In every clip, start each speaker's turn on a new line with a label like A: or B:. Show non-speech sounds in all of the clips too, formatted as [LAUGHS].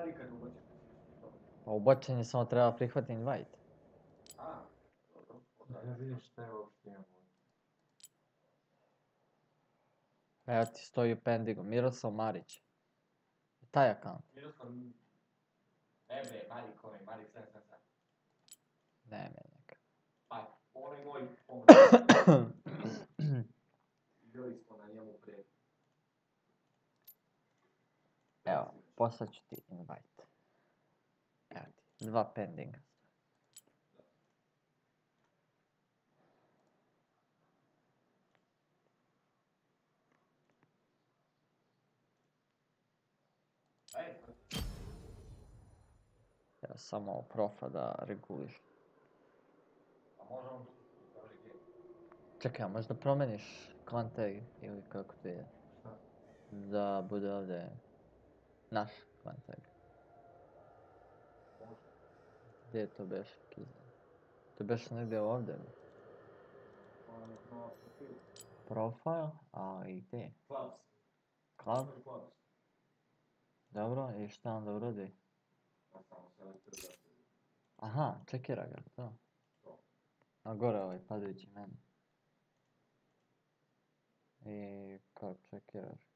A: Pa nikad ubačen.
B: Pa ubačen je samo treba prihvatiti invite.
A: A, dobro.
C: Ja vidim šta je uopšte.
B: Evo ti stoji u pendingu, Miroslav Marić. Taj account.
A: Miroslav... Ne bre, Marik onaj, Marik 777.
B: Ne, ne, neka.
A: Pa, onaj moj pomoć. Bili [COUGHS] smo na njemu pre.
B: Evo, poslat ću ti invite. Evo ti, dva pendinga. Evo samo ovo profa da reguliš.
A: a možemo?
B: Čekaj, a možda promeniš tag ili kako to je? Da bude ovdje naš clan tag.
A: Može.
B: Gdje je to beš? To beš negdje ovdje. Profile, a i gdje? Club?
A: Clubs.
B: Dobro, i šta onda
A: se...
B: Aha, čekira ga, to.
A: To.
B: A gore ovaj padajući meni. I kao čekiraš?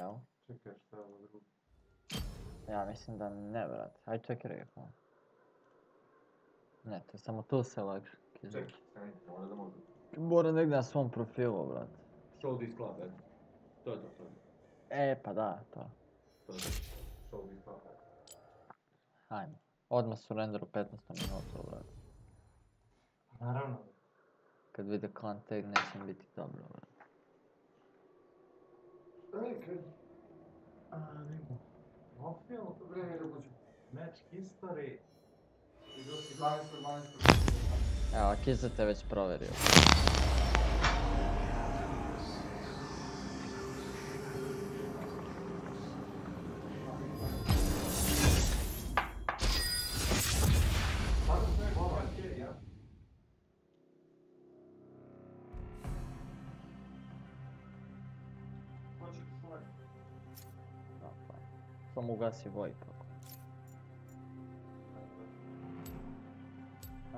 B: Evo,
C: Čekaj, šta je ovo drugo?
B: ja mislim da ne, brate. Aj čekiraj ga kao. Ne, to je samo tu selection. kiza.
A: Čekaj, stani, mora da može.
B: Mora negdje na svom profilu, brate.
A: Show this club, eto. To je to, to je.
B: E, pa da, to.
A: To je to. Show this club, eto.
B: Hajmo. Odmah su render u 15 minuta, brate.
C: Naravno.
B: Kad vide clan tag neće im biti dobro, brate.
C: Šta je kad... A, nego... Profil,
A: Vreme dok ću.
C: match history.
A: I doći 12. 12.
B: Evo, te već provjerio. mugați voi pe acolo.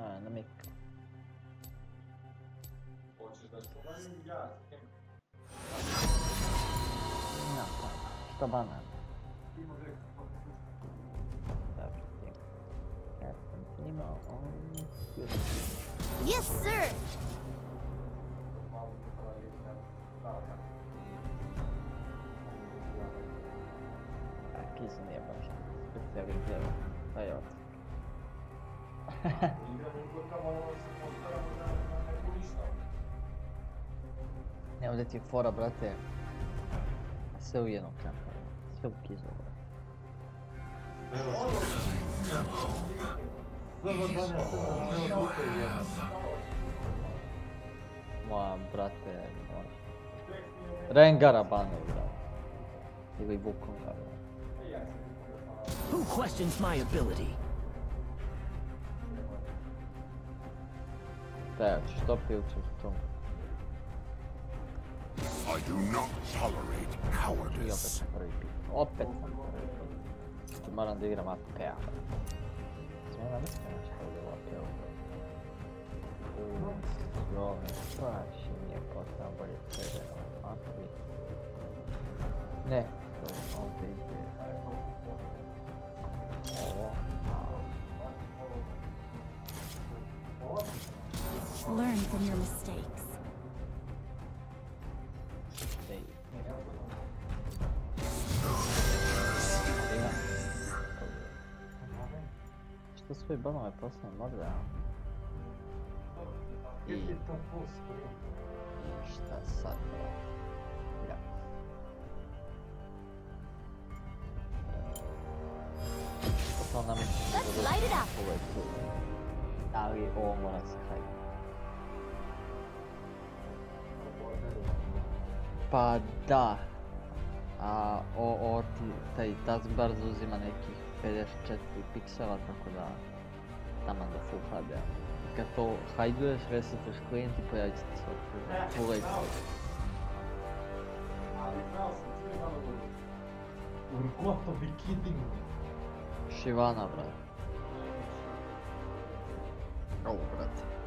B: A, nimic. Na, to banan.
D: Yes, sir!
B: leti fora, brate. Все jedno klapka. Все в кизу. Ma brate, no. Rengara banul, brate. Ili vukom, brate.
E: Who questions my ability?
B: Так, что пил, что
F: I do not tolerate cowardice.
B: Ho pensato Settimana di grammatica. Settimana di grammatica. Ne.
D: Learn from your mistakes.
B: Banove poslije morde, a? I,
C: Gdje ti je
B: šta sad, bro? Ja. To nam
D: Let's light it up.
B: Ovo je tu. Ali ovo mora se hajde. Pa da. A o, o ti, taj taskbar zauzima nekih 54 piksela, tako da tamo do Full HD. Kad to hajduješ, resetaš klijent i pojavit će ti svoj Full HD.
A: Ali znao sam, malo dobro.
C: To be kidding me.
B: Šivana, brat. Ovo, brate.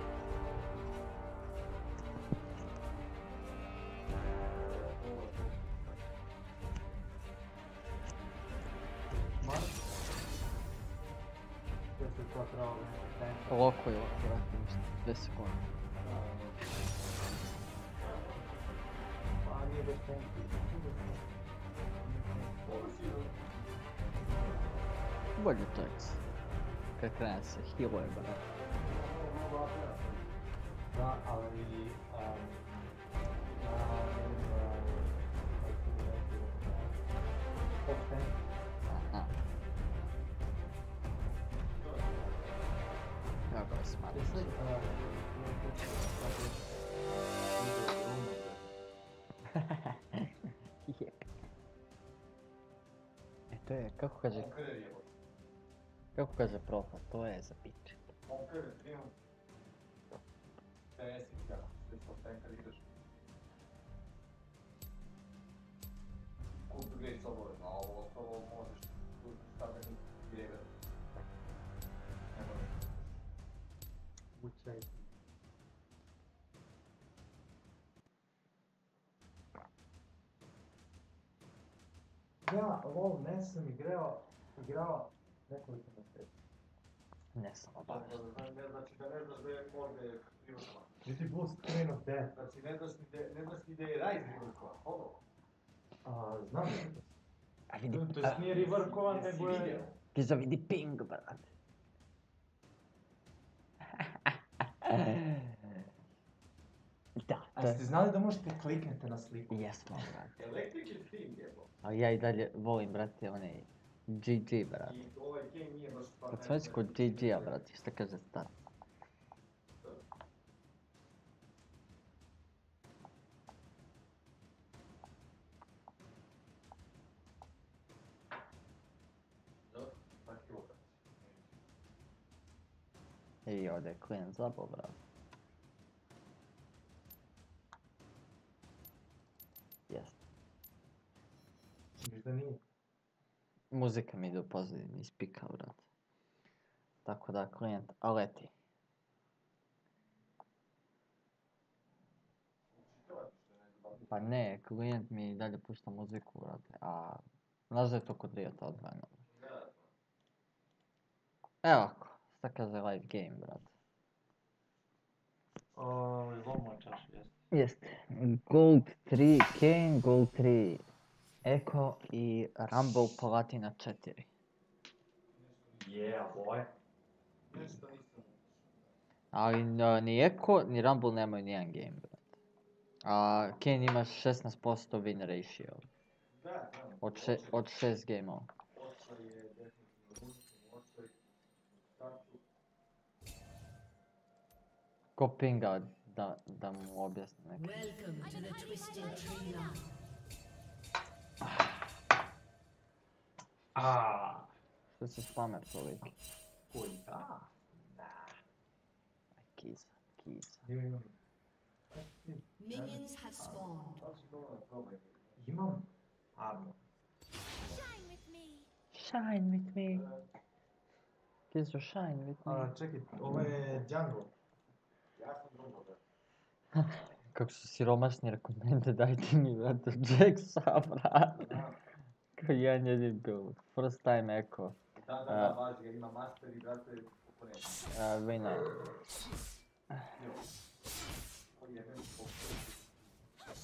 B: com eu agora, como se tivesse com Вводит текст. Как раз
A: хилой брат. Да, але Thank you. Mas parece Это как указать? Как указать профа? То е за пит. Купи грейт собой, но
C: вот Ja, LOL ne sam igrao, igrao nekoliko mjeseci.
B: Ne samo baš.
A: Ne znači da ne znaš da je Morbe Triumphova.
C: GT Boost Train of Death.
A: Znači ne znaš ni da, ne znaš ni da je Rise Triumphova. Ono.
C: A, znam da je to.
B: A vidi,
C: To jest nije reworkovan, nego je...
B: ti za vidi ping, brate. [LAUGHS] Da,
C: A
B: je...
C: znali da možete kliknete na sliku?
B: Jesmo, brate.
A: Electric je Steam jebo.
B: Ali ja i dalje volim, brate, onaj GG, brate.
A: I ovaj game nije baš stvar.
B: Kad smo već kod GG-a, brate, šta kaže star? I ovdje je klijent zabao, brate.
C: Misliš da nije?
B: Muzika mi ide u pozadini iz pika, brate. Tako da klijent aleti. Pa ne, klijent mi i dalje pušta muziku, brate, a... Znaš da je to kod Riota odvojeno? Evo ako, šta kaže live game, brate.
C: O, LOL moćaš, jeste.
B: Jest. Gold 3 Kane, Gold 3 Echo i Rumble Platina 4.
C: Yeah, boy.
B: Ali n- ni Echo ni Rumble nemaju nijedan game, brate. A Kane ima 16% win ratio.
A: Da, da.
B: Od, še, od 6 gameova. Ko pinga da, da mu objasni neki.
G: Ah. To
B: se spamet člověk. Koliká?
C: Kýz, kýz.
G: Minions have spawned.
C: Imam.
D: Shine with me.
B: Shine with me. Kizu, shine with me.
C: A, čekaj, ovo je
B: Django. Как са сиромасни, рекоменда, [LAUGHS] дайте ми, брат, Джек са. Я не дебил. First time echo.
A: Да,
B: да, да,
A: важно, има мастер и брат. Е а,
B: война.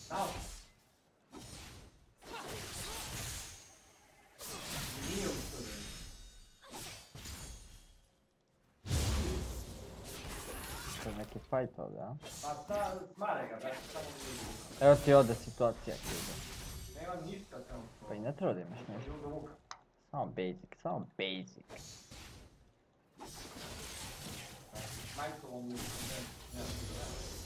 B: Now! Neki fight ovdje, a?
A: Pa sta, smare ga, brate, samo
B: Evo ti ovdje situacija.
A: Nema ništa tamo.
B: Pa i ne treba da imaš nešto. Samo basic, samo basic.
A: Majkovom mu, ne, ne, ne.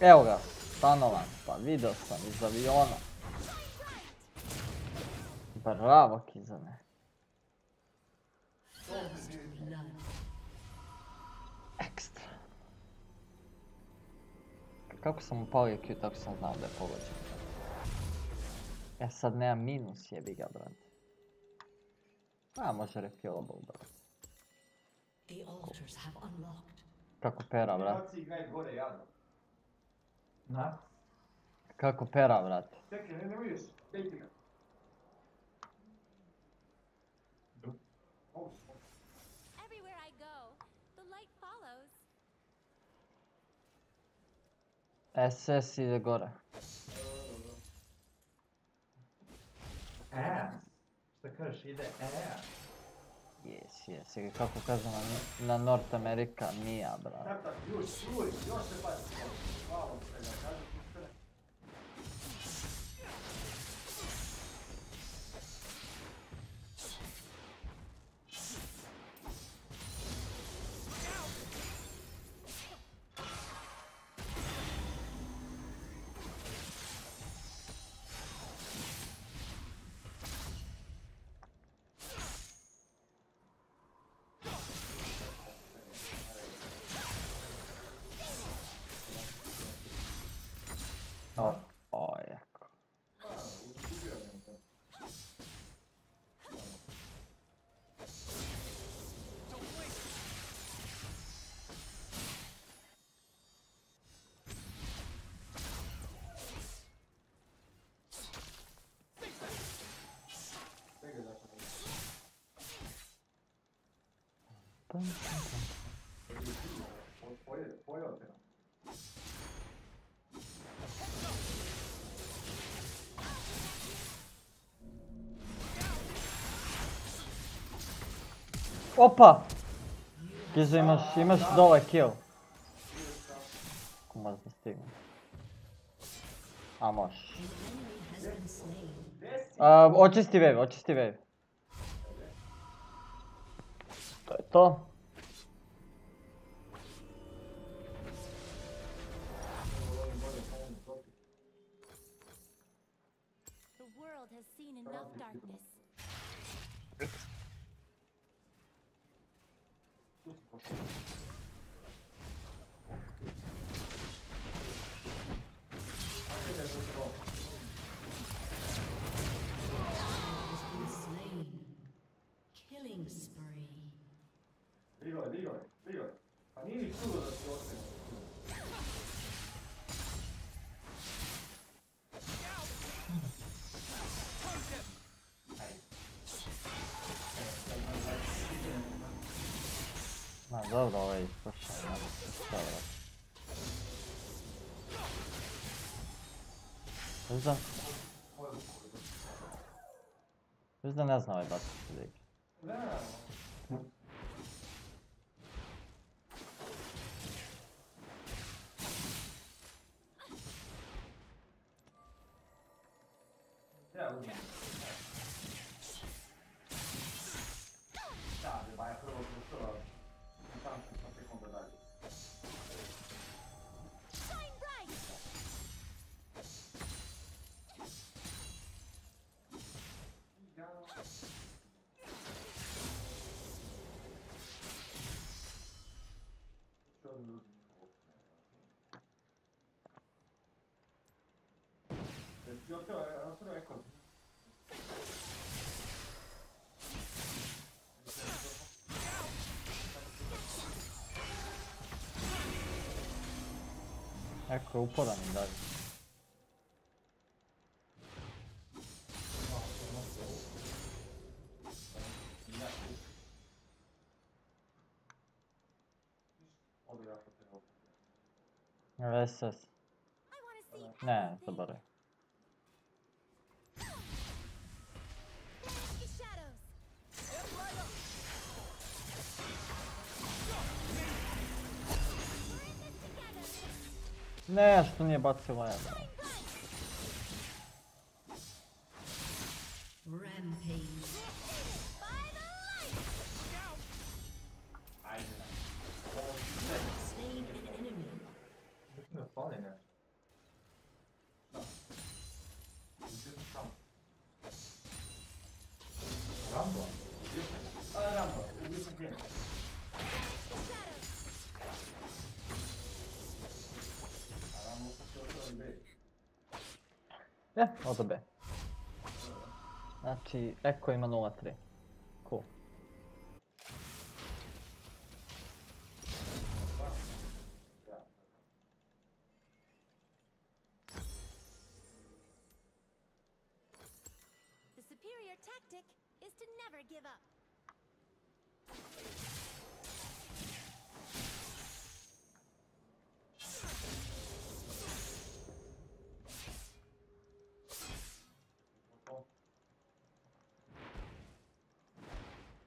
B: Evo ga. stanovan, pa vidio sam iz aviona. Bravo, Kizane. Ekstra. Kako sam upalio Q, tako sam znao da je pogođen. E sad nema minus, jebi ga, brate. A, može refillable, brate.
G: The altars have unlocked.
B: Kako pera, brate.
C: Na?
B: Kako pera, brate.
A: Čekaj, ne, ne vidiš, dejte ga.
D: Everywhere I go, the light follows.
B: SS ide gore.
C: Ass. Šta kažeš, ide ass.
B: Jes, jes. I kako kažu na, North America, nija, brate.
A: Još, još se pazi. Hvala vam svega, kažem
B: 똥. 보여, 보여, 돼요. Опа! Гизо,
G: имаш, имаш долу кил. Ако
B: може да стигне. А, можеш. Очисти вейв, очисти
D: вейв. То е то. Enough darkness.
G: That already
A: first shot. Hızdan. Hızdan az navalı bastırdık. Ecco, un po' da
B: andare. Yes, yes. Ne,
D: to
H: bere.
B: Не, что мне бацилая. Sì,
A: ecco i
B: manuatri.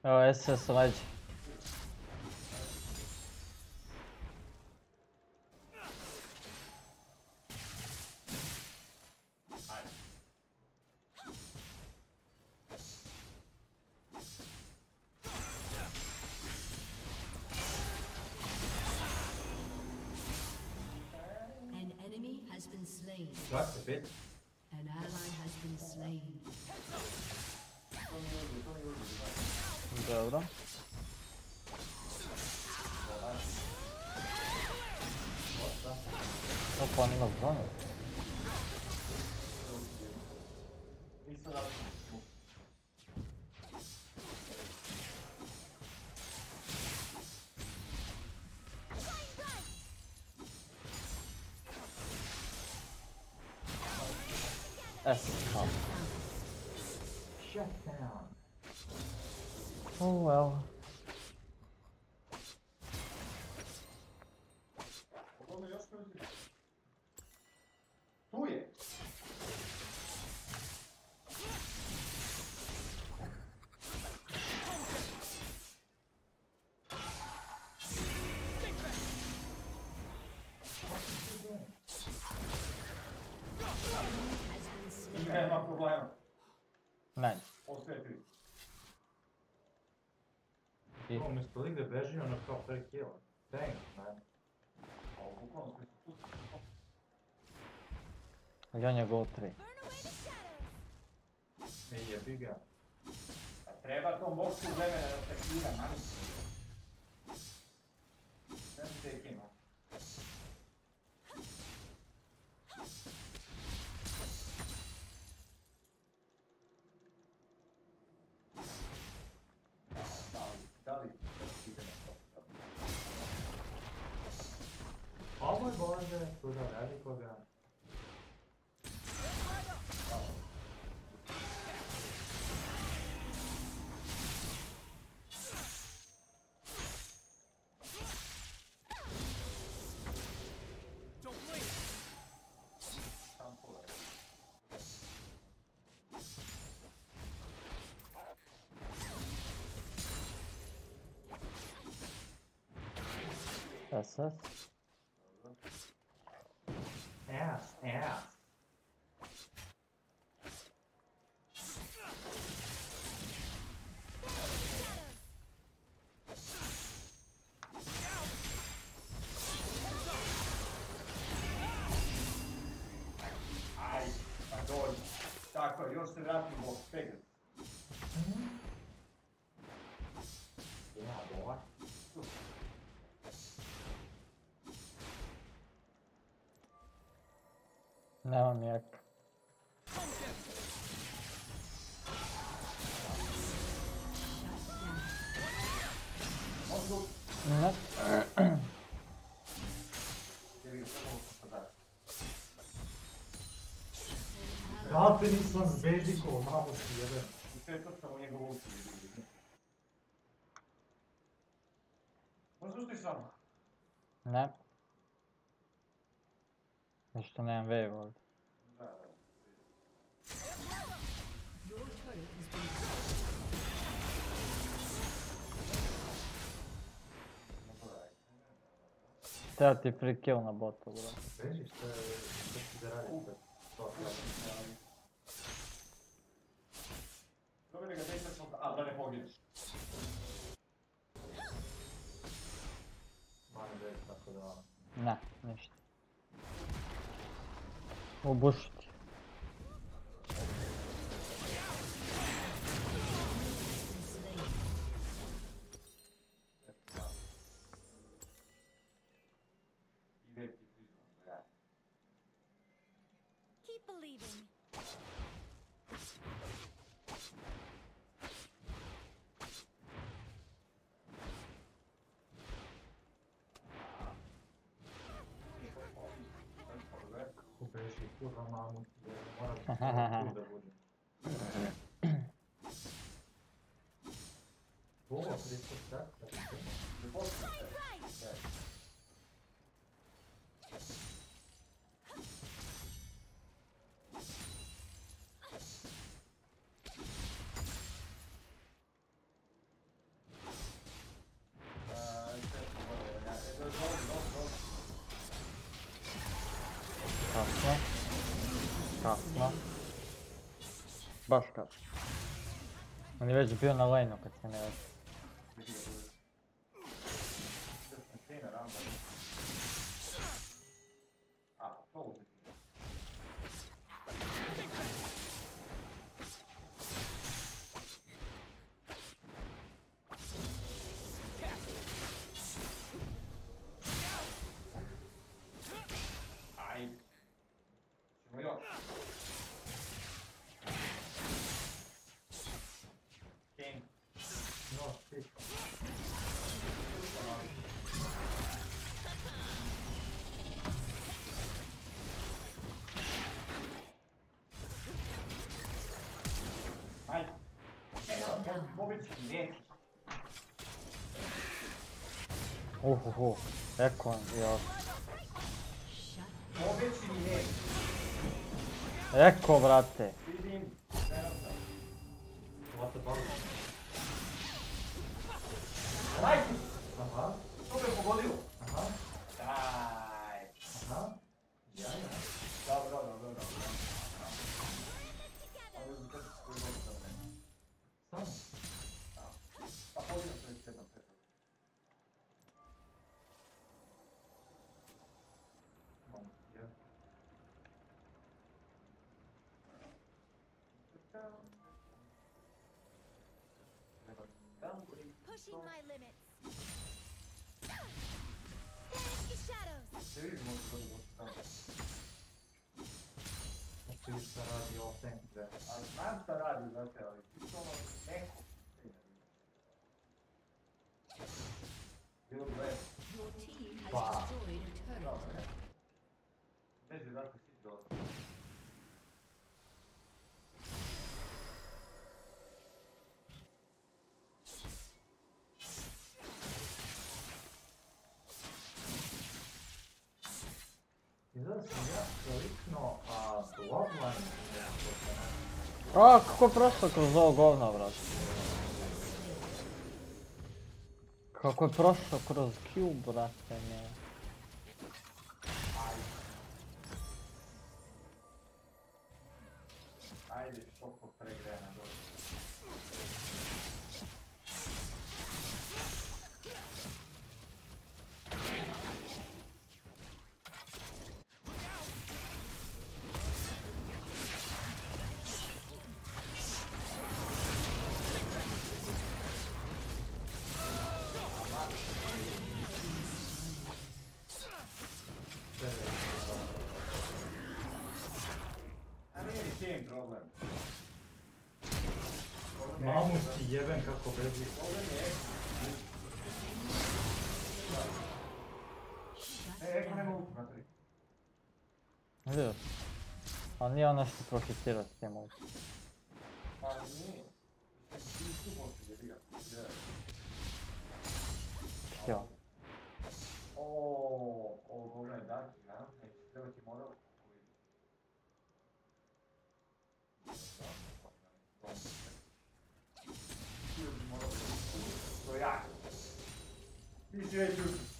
B: Oh, es ist
A: Sérgio. 换那个不算了。
B: Ja
A: njegov tri.
C: Jebi ga.
A: Treba tom boksu vremena da se kira, mani. Tá, Assassino. Ja,
G: man merkt. Ja. Da
A: bin ich so ein Risiko, Maus hier. Да,
C: ты прикел на бот. Бро. Boa, deixa
G: eu Башка.
C: Он опять же на лайну,
A: как-то становится. Oho, Ekon,
C: ja.
A: Eko, brate.
B: A,
A: kako prosto kroz ovo govna, vrat. Kako je prošlo kroz Q, brate. на что
B: профитировать все может. Все. Ты себя чувствую.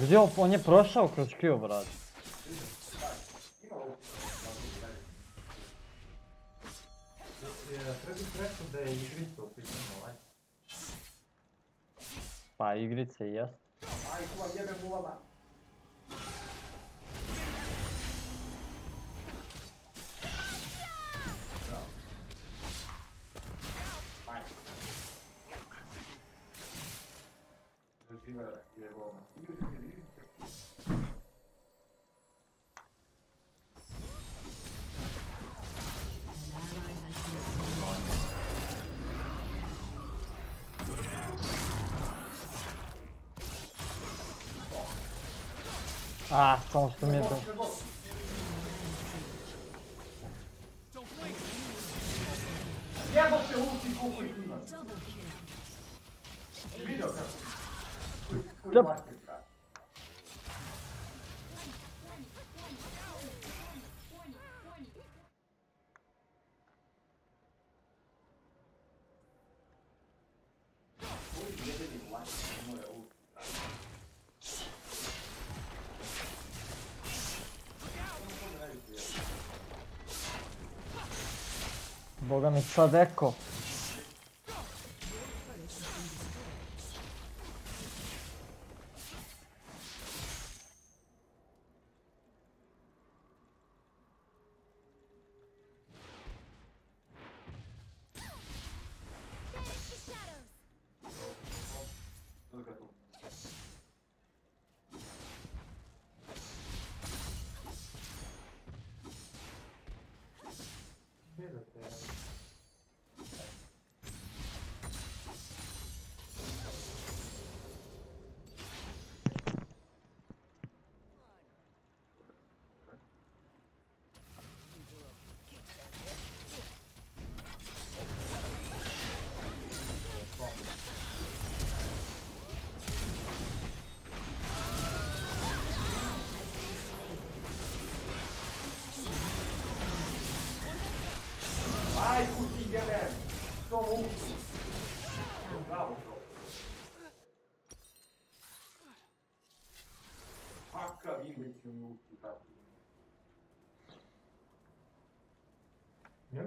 B: Где он? Он не
I: прошел крючки брат. Поигриться ест.
A: Yes. Muffat, ecco.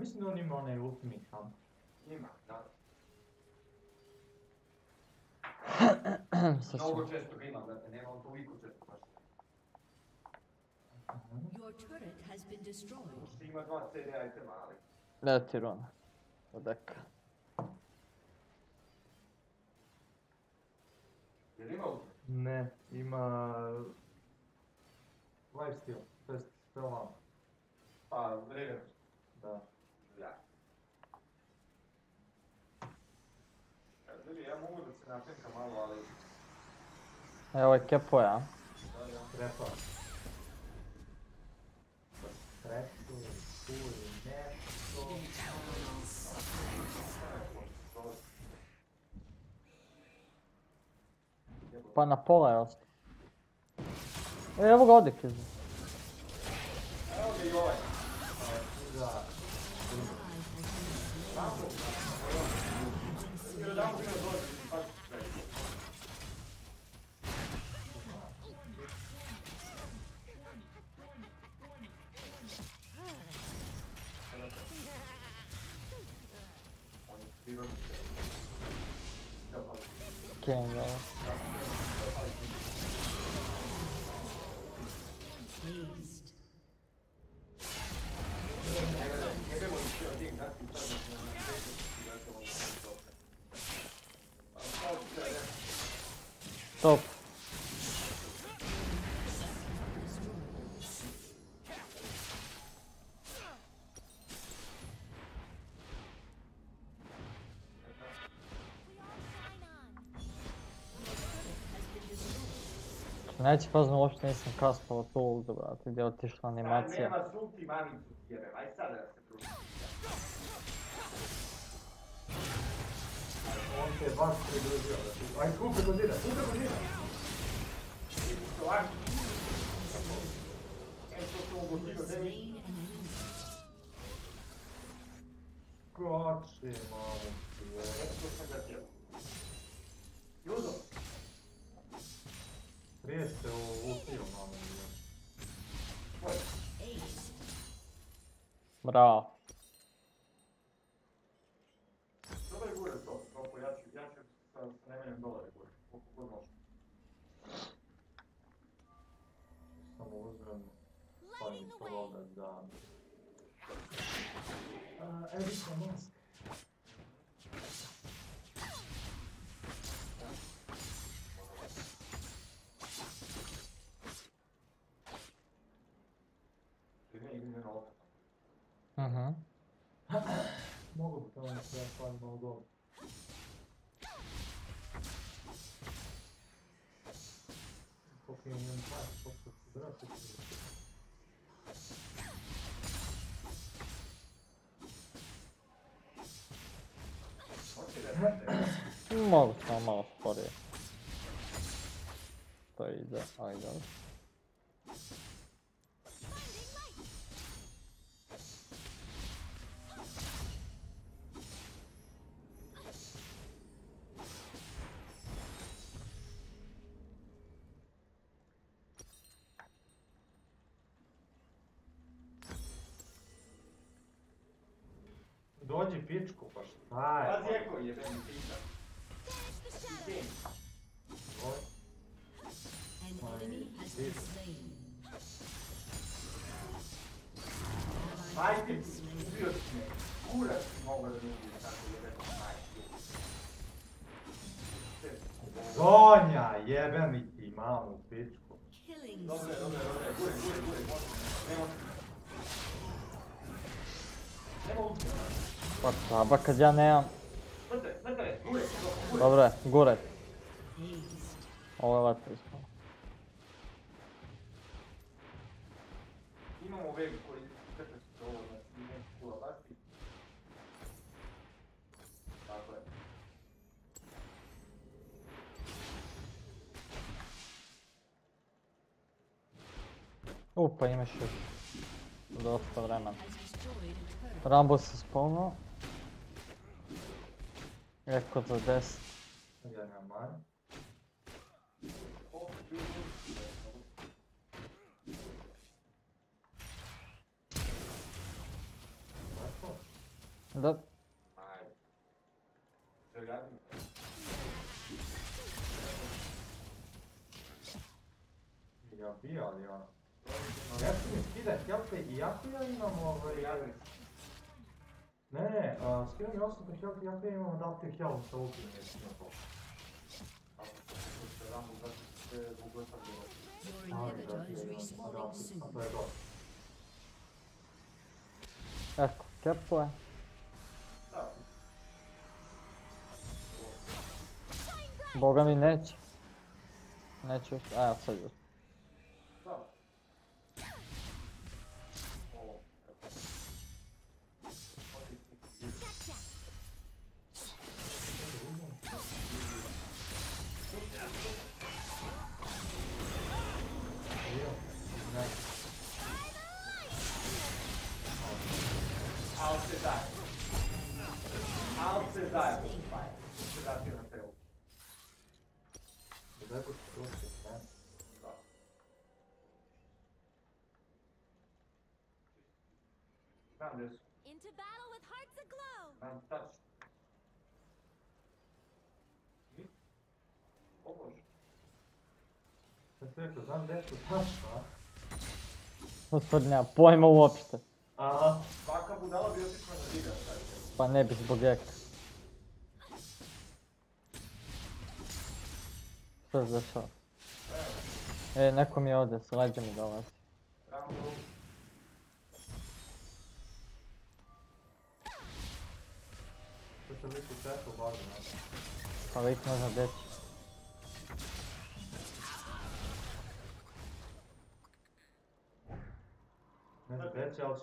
A: mi
C: synonimo na Europe
B: Micham? Nie
A: ma,
B: tak.
A: Много
B: често го имам, да не имам толкова често пъти.
I: Your turret has been destroyed.
C: Ще има два серия айтема,
B: али? Да,
C: Тирона.
B: Отдак. Дали е има Не, има... Лайфстил, т.е. спелан. А,
A: времето. É, o aqui
B: é apoiar.
C: Trepa. Trepa.
A: pô na pola
B: ela. Eu
A: vou
G: gol daqui. Eu vou
A: Camera. Fazno uopšte nisam kaspalo tu uldu, brate, gdje je otišla animacija.
B: Nema sulti mamicu ti jebem, aj sada da se pruži.
C: On te baš pridružio. Aj, kupe kod zida, kupe kod zida.
B: Vidi što lako. E, mogu ti
A: Мало, там мало, в паре. Да и да, ай,
B: да. А бака я nemam. Dobro je,
G: gore.
B: Ovo je lepo ispalo.
A: Imamo vegu koji krpe se to ovo na kula vlasti. Tako je.
B: Upa, imaš još dosta vremena. Rambo se spomnao. É to des?
C: Ja
A: nie mam.
C: Do...
B: Ja,
A: ja, ja. Ja,
C: ja, ja, ja, ja, ja, ja, ja, ja, ja, ja, ja, ja, ja, ja, Ne, a, s kterým já jsem to chtěl k nějakým dát ty chtěl celky, jestli na to.
A: A to se
C: dám
G: vůbec,
C: vůbec
G: tak
C: bylo. A to je
B: to. Ecco, che
A: poi?
B: Boga mi neće. Neće, a sad još.
A: Su.
D: Into battle with hearts aglow.
A: Znam tačno. I? O Bože.
C: Sad ti rekao, znam gdje su tačno, a?
B: Gospodin, nema pojma uopšte.
C: Aha.
A: Svaka budala bi otišla na sad.
B: Pa ne bi zbog eka. Što se dešava? E, neko mi je ovdje, s leđa mi dolazi.
A: Rambo.
C: should. Falei
B: que nós adeptos. É
A: o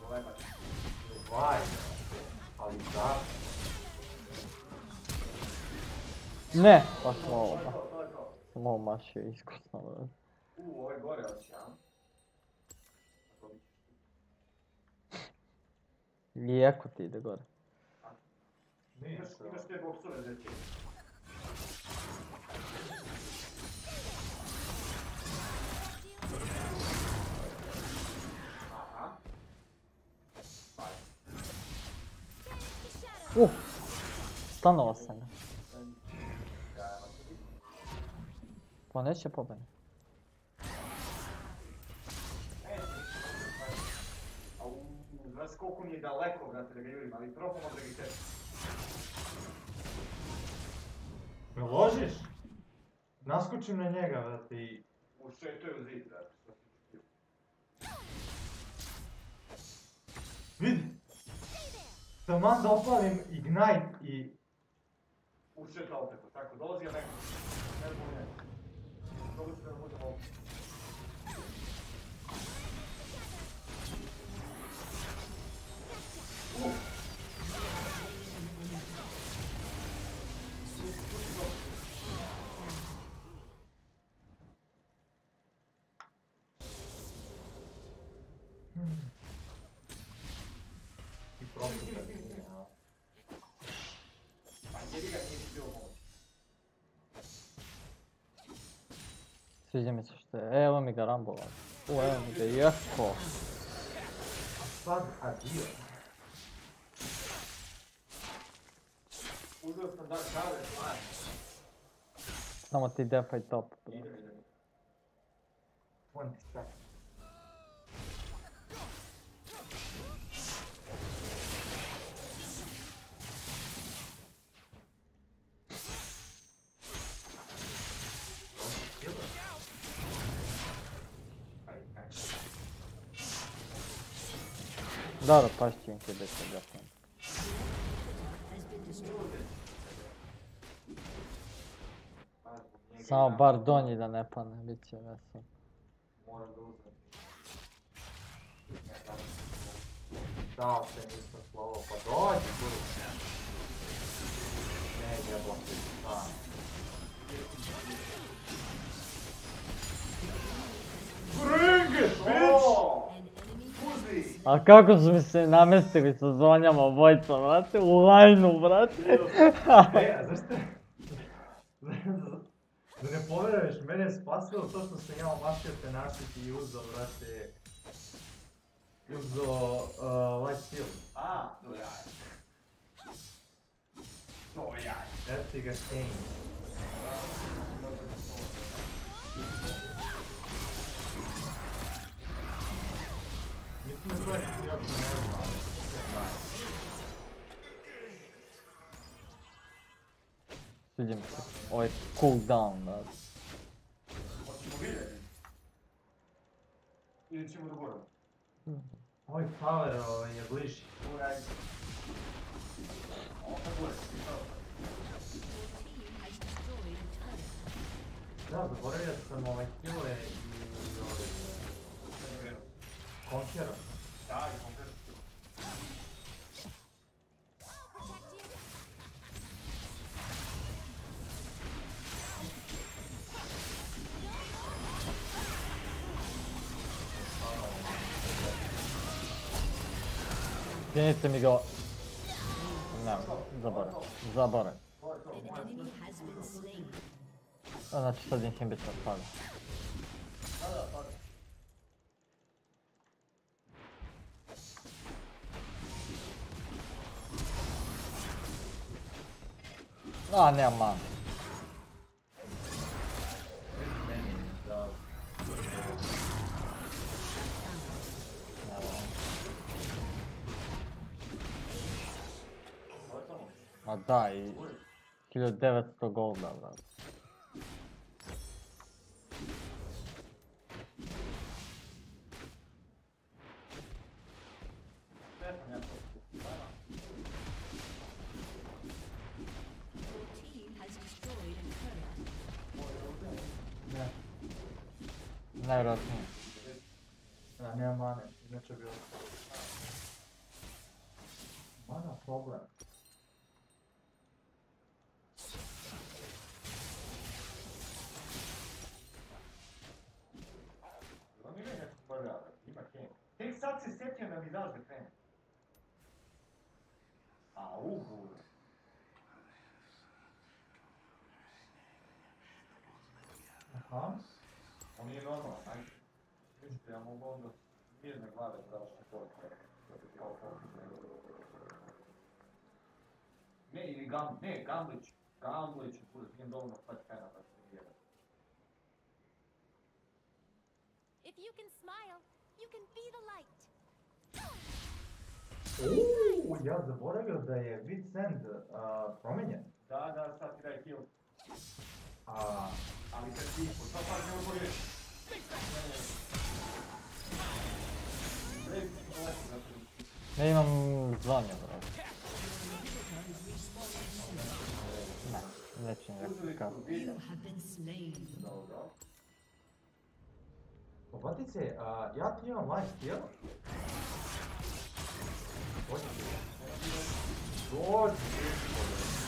A: Não vai bater. Não vai.
B: Alisar. Tá? Né? Tomou uma
A: cheia de escuta. O agora é o Thiago.
B: Lieko ti ide gore.
A: Imaš, imaš te boksove,
D: znači.
B: Uh, stanovao sam ga. Pa neće
A: pobeni. Znaš koliko mi je daleko, brate, da ga jurim, ali probamo da ga teško.
C: Me ložiš? Naskočim na njega, brate, i...
A: U što je to je u zid, brate.
C: Vidi! Taman da opalim Ignite i...
A: U što je to opet, tako, dolazi ja neko. Ne znam ne. Dobro se da opet.
C: I
B: Przyjdziemy coś ty. E, Omega Rambo. U, Omega Jasko.
C: Pan Adio.
B: Samo ti defaj top.
C: 20 seconds.
B: Dobra,
A: patrzcie, jakie bestia
B: Samo Bardoni da ne pane, bit će vesel.
C: Dao se nisam slovo, pa dođi А како сме се наместили со Зоня во војца, брате? Лајно, брате. Е, зашто? [LAUGHS] Да не поверуваш, мене е спасило тоа
A: што сам ја маска пенарците и узо,
C: брате. Узо лайфстил. А, тоа е. Тоа е. Ето ти га
B: стени. Siedzimy się. Oj, cooldown.
A: no. I lecimy do góry.
C: Oj, power,
A: oj, nie błyszczy. Góra. O, to
C: górę. Да, заборец, но
A: мотивы и... Конкера.
C: 나
A: 이거 Nie
B: chcę mi
G: go... No, zaborę. Zaborę.
B: A na 4
C: siebie
A: to.
B: Ah,
A: ne amano. Ma
G: dai, chi lo deve sto gol,
C: allora.
B: Najvjerojatnije.
C: Da, nema mane, inače bi ostalo. Mana problem.
A: On ima nekog prljava, ima Kane. Tek sad se sjetio da mi daš da krene. A, uhu.
C: Aha.
A: On nije normalan, ajde. Vidite, ja mogu onda mirne glave završiti to. Da bi kao i Gam, ne, Gamlić, Gamlić, kurac, nije dovoljno pena da se vjera.
D: If you can smile, you can be the light.
C: Uuu, ja zaboravio da je Vincent uh, promijenjen.
A: Da, da, sad ti daj kill.
C: A,
A: Ali kad ti, sad pa ne mogu
B: Ja
A: mam
B: dzwonię
A: od
G: razu.
A: No,
G: leci lekka. What
A: is
C: it? Uh, you have your life
B: still?
C: What is it? Lord, beautiful.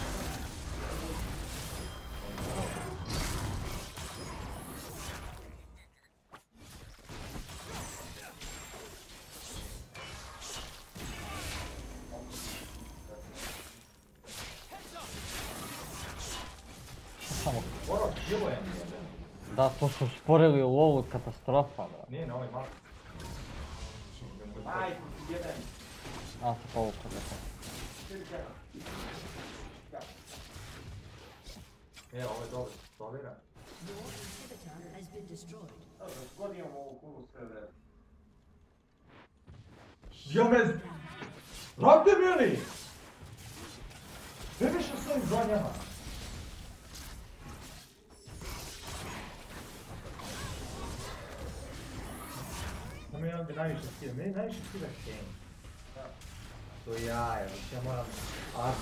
B: Da, to su sporili u ovu katastrofa, brate.
C: Nije na ovaj.
A: Majku ti jedan.
B: A, se povukao, da
A: Čiri kjena.
C: E, ovo je dobro, solira.
G: Your inhibitor has been destroyed.
A: Dobro, zgodimo ovu kulu sve vreme.
C: Ja me... Brate mili! Ne više s ovim zonjama. Samo jedan bi najviše skida, meni najviše skida Kane. To ja, evo, ja moram armor.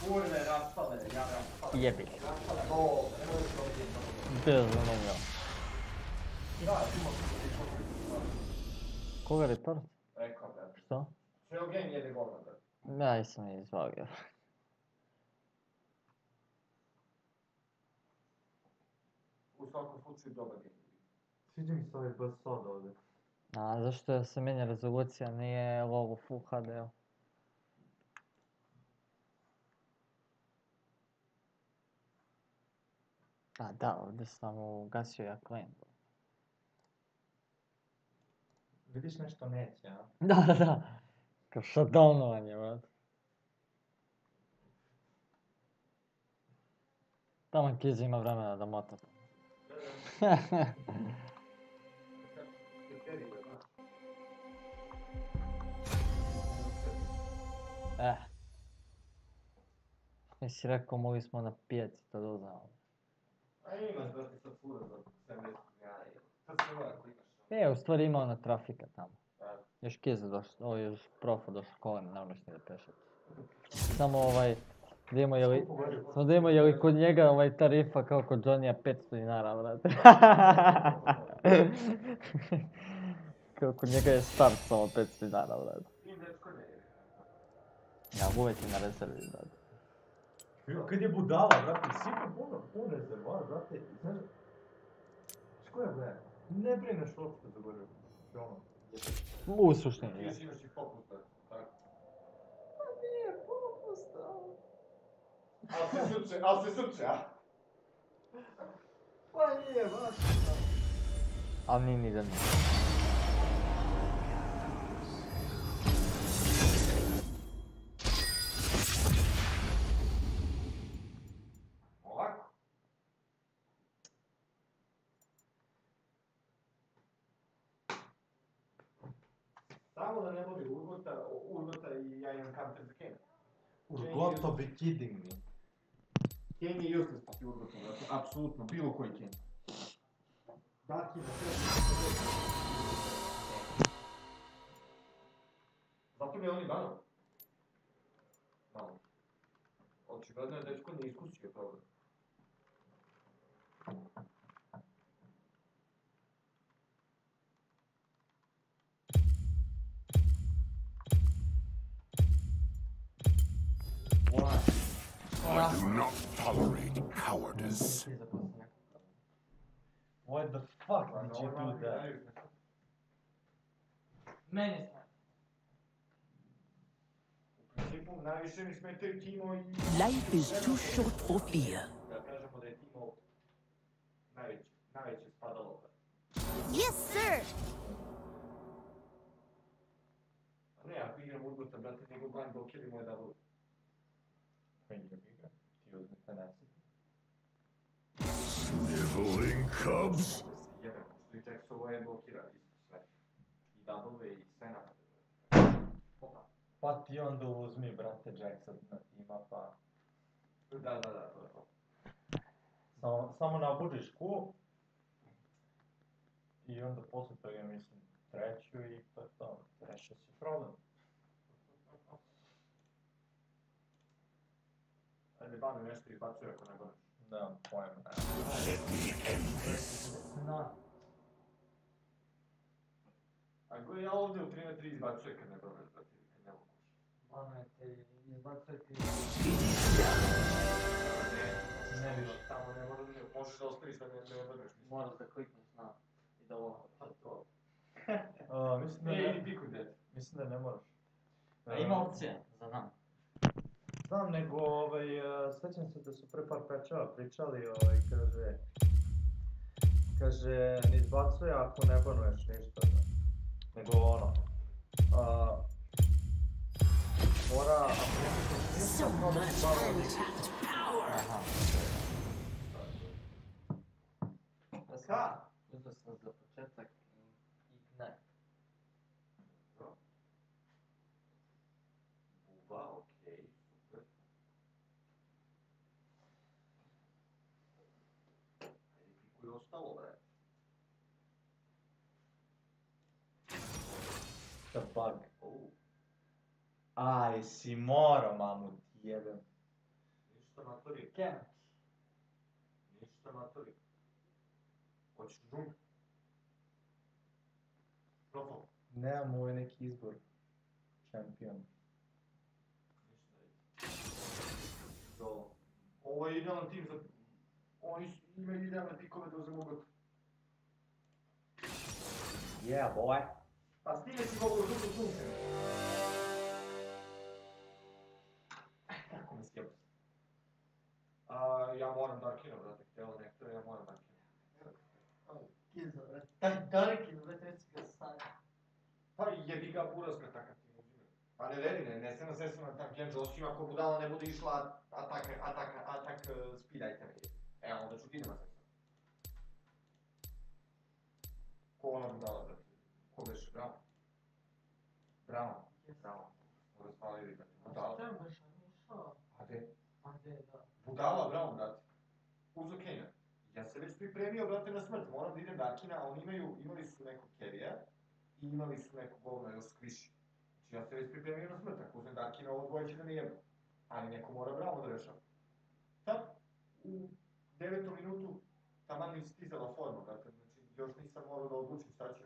A: Kurve, raspale, ja raspale.
B: Jebi.
A: Raspale, o, ne možeš to vidjeti.
B: Bez zanimljivo.
A: Da, ima se
B: Koga retort?
A: Rekao da.
B: Što?
A: Game jede govno da.
B: Ja nisam je izvagio.
A: U svakom slučaju dobar game.
C: Sviđa mi se ovaj buzz sod ovdje.
B: A zašto se menja rezolucija, nije logo Full HD? A da, ovdje sam ugasio ja claim.
C: Vidiš nešto neće, a?
B: Da, da, da. Kao shutdownovanje, brate. Tamo Kizi ima vremena da mota. [LAUGHS] eh. Mi si rekao mogli smo na pijaci to da uzmemo.
A: A imaš da ti sad fura za 70 milijana. Sad se mora klikaš.
B: E, u stvari ima ona trafika tamo. Još Kiza došao, ovo je još profa došao kolan, ne možeš ni da pešati. Samo ovaj, da ima je li, samo da ima je li kod njega ovaj tarifa kao kod Johnny-a 500 dinara, brate. [LAUGHS] kao kod njega je start samo 500 dinara, brate.
A: Je.
B: Ja uvijek je na rezervi, brate.
C: Kad je budala, brate, sipa puno, pun rezervoar, brate, znaš, znaš koja je, ne brineš uopšte za gore, ono,
A: Usłyszenie. Jest już
C: hipopór, tak? A
A: nie, popustał. Asysucze, asysucze. Panie, właśnie. A
B: mnie nie da
A: mnie. Samo da ne bude Urgota, Urgota i ja imam counter za Kane.
C: Urgoto be kidding me.
A: Kane je useless protiv Urgota, znači, apsolutno, bilo koji Kane. Daki na sve. Zato mi je oni banali. Malo. Očigledno je dečko ne iskusio problem.
F: I do not tolerate cowardice.
C: Why the fuck did you do that?
B: Meni
J: Life is too short for fear.
G: Yes, sir!
C: Tenesi.
F: Sniveling cubs?
A: Se jebem, što i Jacksovo je blokira isto sve. I i sve napade.
C: Pa ti onda uzmi, brate, Jackson na tima, pa...
A: Da, da, da, to je to.
C: Samo, samo nabuđiš Q. I onda poslije toga, mislim, treću i to je to. Rešio si problem.
A: Ajde, bane nešto izbacuje ako ne boneš.
C: Nemam pojma.
A: Na. A go ja ovdje u 3 na 3 izbacuje kad ne boneš, brate, kad ne mogu.
B: Pamete, izbacujete
A: Ne, ne, više, tamo ne možeš, ne, možeš da ostaviš da ne, boneš.
B: moraš da klikneš na i da ovo.
A: Pa to. [LAUGHS]
C: A, mislim, da
A: Ne,
C: ne,
A: idi pikuj, dete.
C: mislim da ne moraš.
B: A ima opcije za nam.
C: Znam, nego, ovaj, e, sjećam se da su pre par pečeva pričali, ovaj, kaže, kaže, ne izbacuje ako ne banuješ ništa, da. nego ono, a, mora, ako ne banuješ ništa, onda
K: much
C: ti banuje ništa. Aha.
A: Ka?
B: Uzeo sam za početak i Ignite.
A: Buba, okej, super. Ajde, pikuj ostalo, bre.
C: The bug.
A: Au,
C: Aj, si morao, mamu, ti jebem.
A: ništa matori,
B: Kemet.
A: ništa matori. Hoćeš džung? Profil.
C: Nemam ovaj neki izbor.
A: Ide. Do. Ovo je idealan tim za... Oni su- imaju idealne pikove da uzemu got.
C: Yeah, boy.
A: Pa s time si mogu žutu sunce. A, ja moram Darkina, brate, htjela ne htjela, ja moram Darkina.
B: Kiza, bre. Taj Darkin, bre, treći ga stavio.
A: Pa jebi ga burazga takav ti uzime. Pa ne veri, ne, ne se na sestra na tam Kenjo, osim ako budala ne bude išla atak, atak, atak, uh, speed item. Evo, onda ću ti idem na sestra. Ko ona budala, brate? Ko beš, bravo? Bravo, bravo. Razvalili, brate. Budala.
B: Šta je baš on išao?
A: A de,
B: A gdje, da.
A: Budala, bravo, brate. Uzo Kena. Ja se već pripremio, brate, na smrt. Moram da idem Darkina, a oni imaju, imali su nekog carry i imali su neko govno ili squish. Znači ja se već pripremio na smrt. Ako uzmem Darkina, ovo dvoje će da me jebu. Ali neko mora bravo da rešava. Sad, u devetom minutu, taman mi stizala forma, brate. Znači, još nisam morao da odlučim šta ću.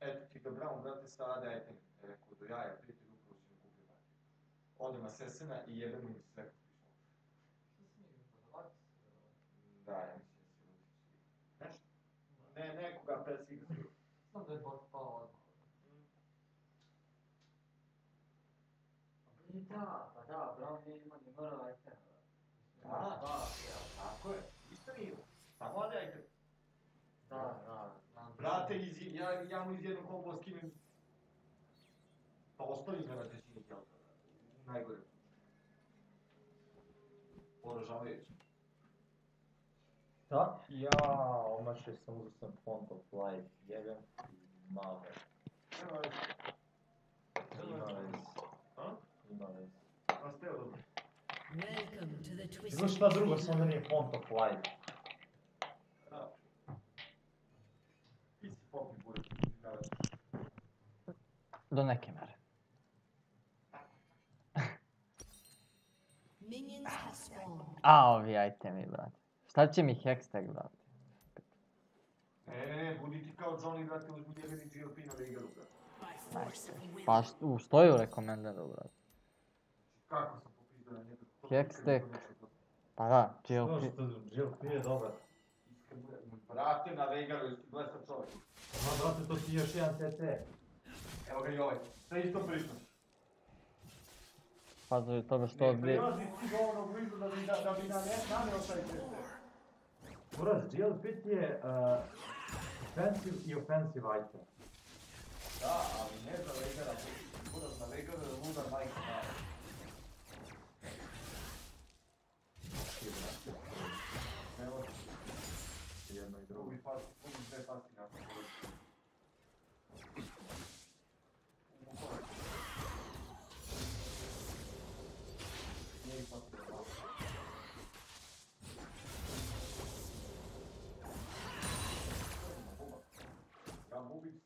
A: Eto ti ga Brown, brate, sa AD item. Je rekao, do jaja, upravo si mi kupio partiju. Odem na Sesena i jebem im sve? Da, ja mislim da si Lucić. Nešto? Ne, nekoga pes igra.
B: Znam da je bot pao odmah. I da, pa da, Brown nije imao ni mora item.
A: Da, da, tako je. Isto nije. Samo AD item.
B: Da, da, znam.
A: Brate, iz, ja, ja mu iz jednog kombo skinem. Pa ostavim ga na kelta. Najgore. Poražavajuće.
C: Da, ja omašio sam sam Font of Life, jebem ti mame.
A: Nema veze.
C: Ima vez,
A: A?
C: ima vez.
A: Pa ste
C: Bilo šta drugo, samo da nije Font of Life.
A: Da. Ti si popi burek.
C: Do neke mere. A, ovi itemi, brate. Šta će mi Hextag, brate?
A: Ne, ne, ne, budi ti kao Johnny, brate, uzmi jebeni GLP na Vegaru, brate.
C: Pa št- u, stoji u rekomenderu, brate.
A: Kako sam popizdao na njega?
C: Hextech.
A: da-
C: Pa da, GLP.
L: GLP je dobar.
A: Brate, na Vegaru, jesi blesan čovjek.
L: Ma brate, to ti je još jedan CC.
A: Evo ga i ovaj, sa istom pričom.
C: Pazi toga što
A: Ne
C: dvije...
A: prilazi ti dovoljno blizu da bi, da, da bi na ne, naneo taj CC.
C: Moraš, GLPT je uh, defensive i offensive item.
A: Da, ali ne za Legara, buda za Legara, luda majka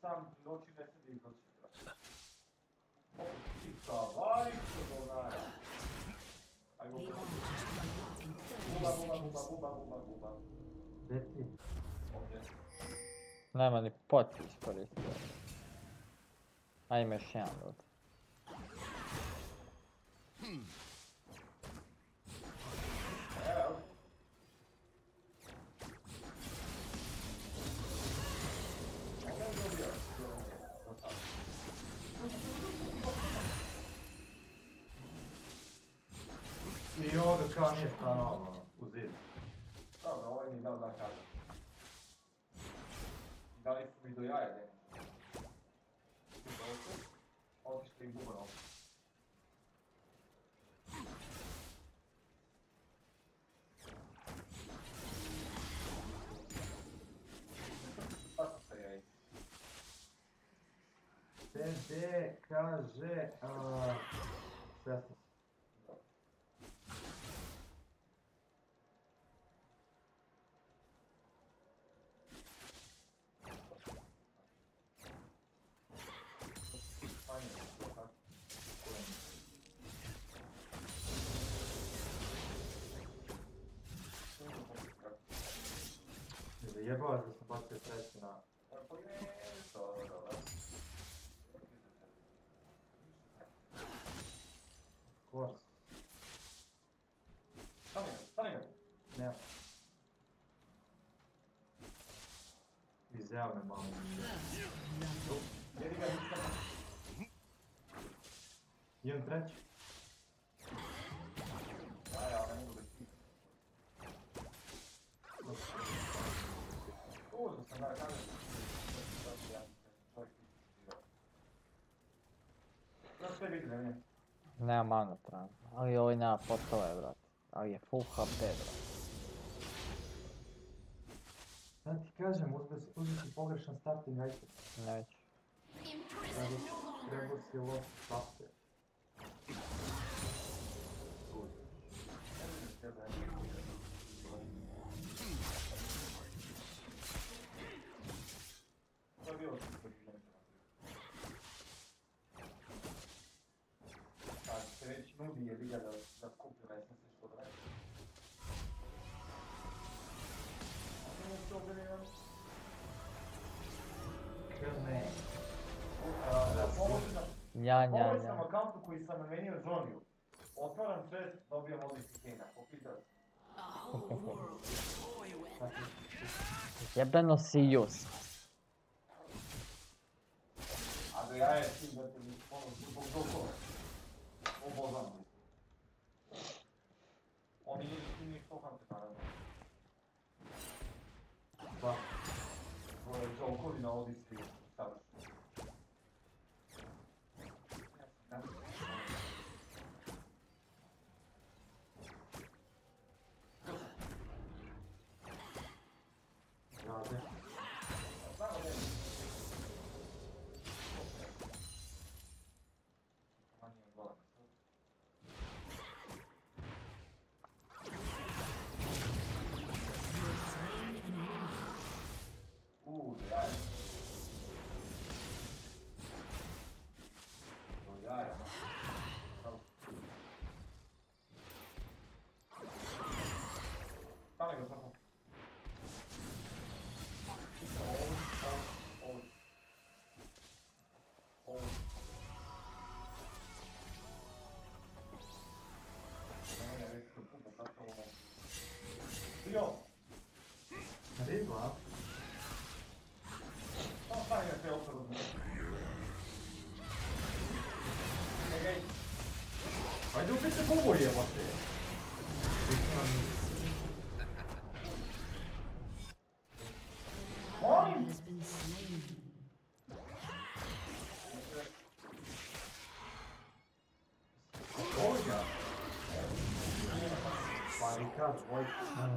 A: bubik sam noći ne sedi iz noći. Optica, vajko do naja. Ajmo. Buba, buba, buba, buba, buba, buba.
C: Gdje ti?
A: Ovdje.
B: Nema ni pot iskoristio. A ima još jedan.
A: Evo.
C: Musiałam się
A: stanąć. Uzysk. Dobra, ładnie dał na kartę. I dalej wpój do jaja,
C: nie? Odjdź tej górą.
A: TDKG. ah... Certo.
C: Zajebao da sam bacio treći na... Course.
A: Stani ga, stani ga.
C: Ne. Izjao me malo.
A: Jedi ga nisam.
C: Imam treći.
A: Aj, ja ne mogu da ti. Uzeo sam da kažem. Nije.
B: Nema mana trana. Ali ovaj nema potove, brat. Ali je full HP, brat.
C: Sad ti kažem, uzeo si, pogrešan starting item.
B: Neću.
C: Trebao si- lost software.
A: To je bilo super željeno. Kad se već ga da, da skupi vesnice što. A nije to bilo...
C: Krne.
A: Da, pomoći nam.
B: Ja, ja,
A: Ovo sam akauntu koji sam namenio Zoniju. Otvaram čest, dobijam modifikena. Popitao sam.
B: Jebeno si useless.
A: A da ja je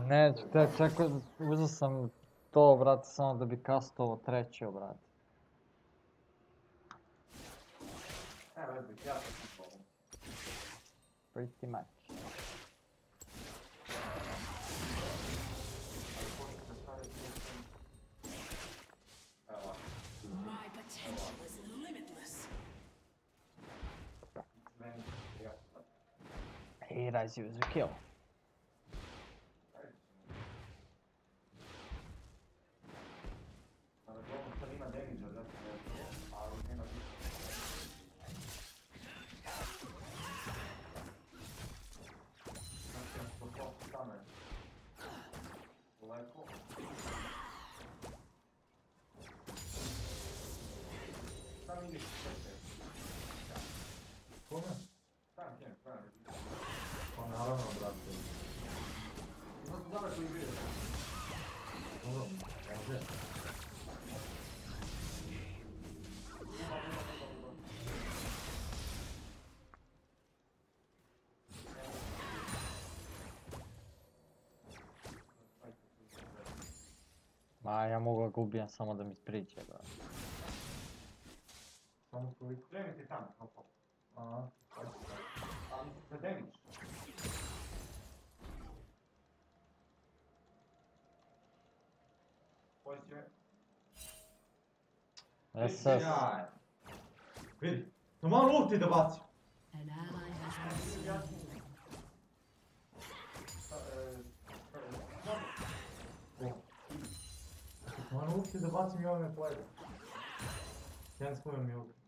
B: Не, те чакай, uzeo sam to, brate, samo da bi kastovo treće, brate. Pretty much. Hey,
A: that's you, it was a kill. А ja
B: mogę gubię samo do mi sprycie, bo...
C: Tam, który...
A: Który ty tam? No, A, tam, damage.
B: SS.
A: Jaj.
C: Vidi. No malo ulti da baci.
M: An ally has been slain.
C: Malo ulti da bacim i ovaj me pojede. Cancel mi ulti.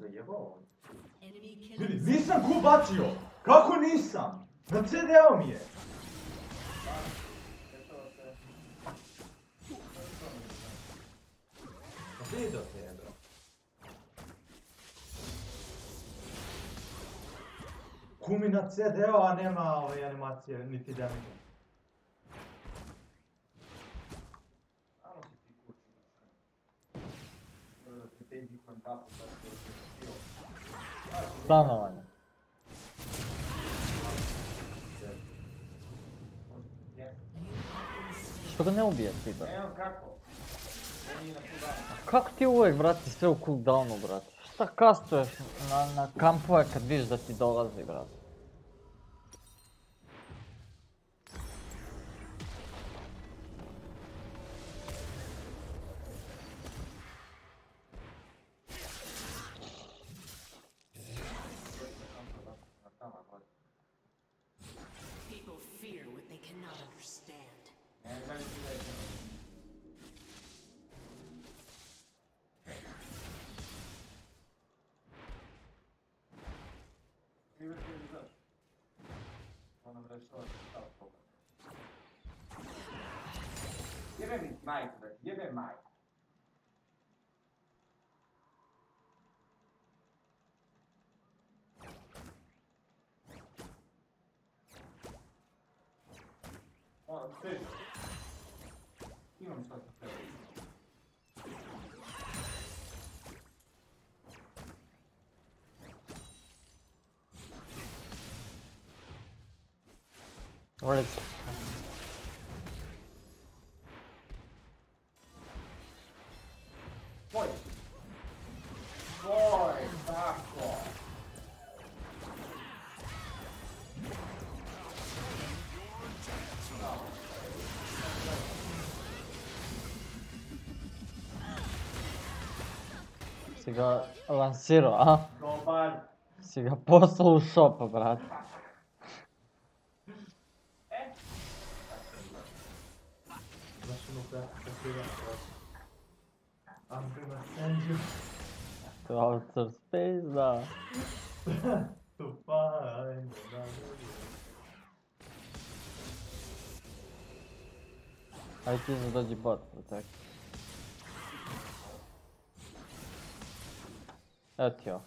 C: Zajebao nisam ku bacio! Kako nisam? Na CD-u mi je! animacja DEO, a
B: nie ma owej animacji Unity Damage.
A: Планование. Чтобы не убьет тебя. Как
B: ти увек, брат, ти се у кулдауну, брат? Šta kastuješ na, na kampu kad vidiš da ti dolazi, brate?
A: Where
B: is Siga lancero, a? Siga posto u šopu, brate.
C: tu pai,
B: I choose the dodgy bot attack. Aqui, ó.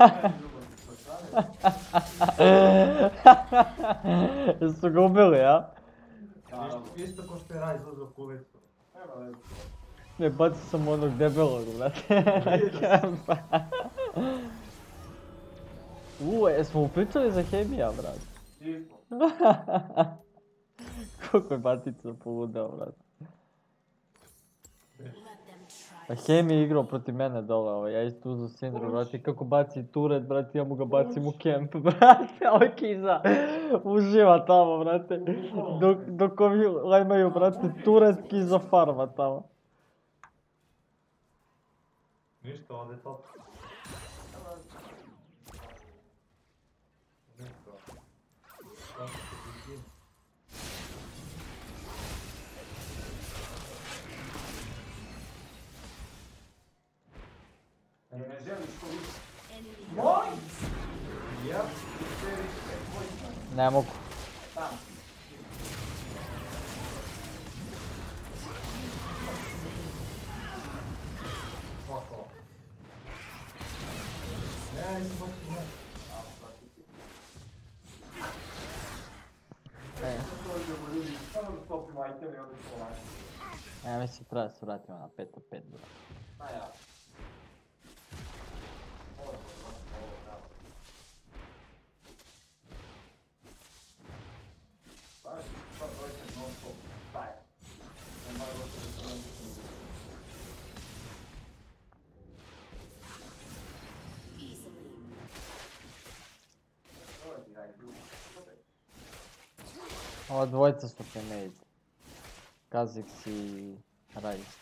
B: [LAUGHS] Isso ficou meu, é?
C: Isto o do coletor.
A: É, valeu.
B: Ne, bacio sam onog debelog, brate. Uuu, [LAUGHS] jesmo upričali za hemija, brate?
A: Nismo. [LAUGHS]
B: Koliko je batica poludeo, brate. A Hemi je igrao protiv mene dole, ovaj, ja isto uzeo Sindru, brate, kako baci turet, brate, ja mu ga bacim u kemp, [LAUGHS] brate, ovaj kiza uživa tamo, brate, dok, dok ovi lajmaju, brate, turet, kiza farma tamo.
C: Neste onda é top. Caralho. Neste se
A: nam
G: easily.
A: Ovo ti daj drugo.
B: Ova dvojica su temeljci. Kazix i
A: 辛いです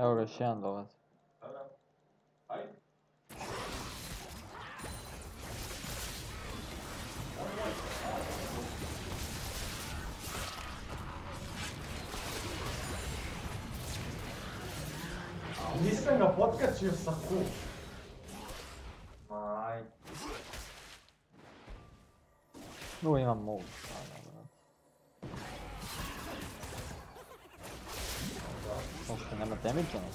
A: Euroşan da var. Если на подкаст через саху. ダメじゃないで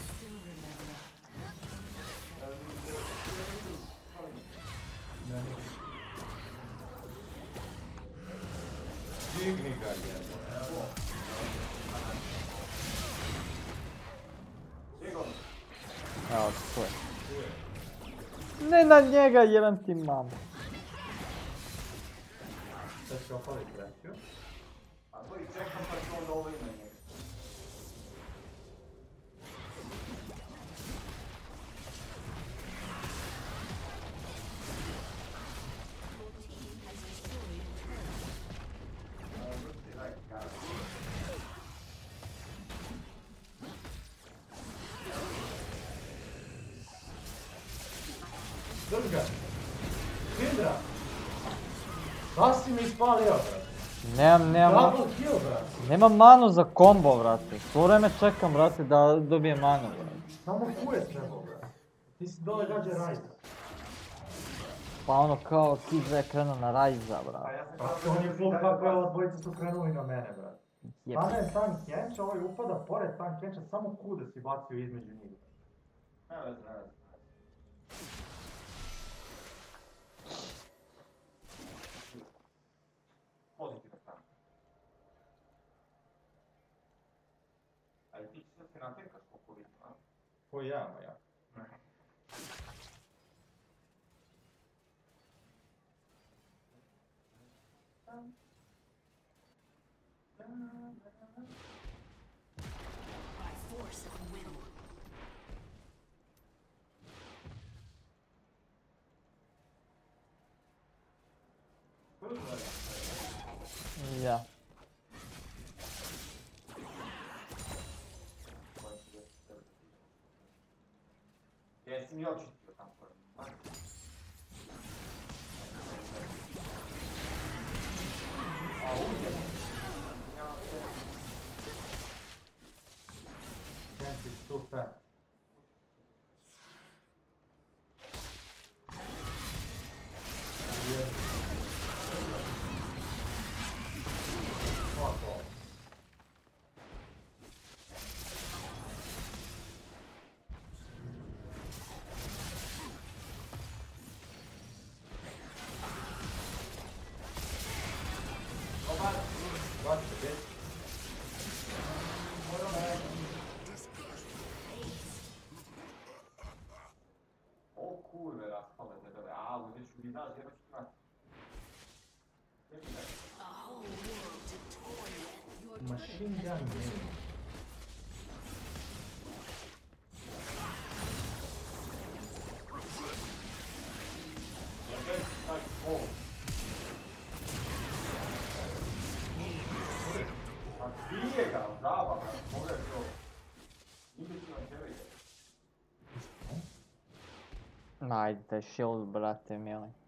A: je.
B: Ne na njega, jebem ti mamu.
C: Sad će opalit treću.
A: A to i čekam
C: Brate.
B: Nemam, nemam,
C: Double kill, brate.
B: nemam manu za kombo, vrate. Svo vreme čekam, vrate, da dobijem manu, vrate.
C: Samo kuje trebao, brate. Ti si dole gađe rajza.
B: Pa ono kao Kid je krenuo na Rajza, brate.
C: Pa on je full kako je ova dvojica su krenuli na mene, brate. Stane je tank kenča, ovaj upada pored tank kenča, samo kude si bacio između njih.
A: Ne veze, ne 不一样嘛呀。Grande.
B: N-ai shield, brate,
G: meu.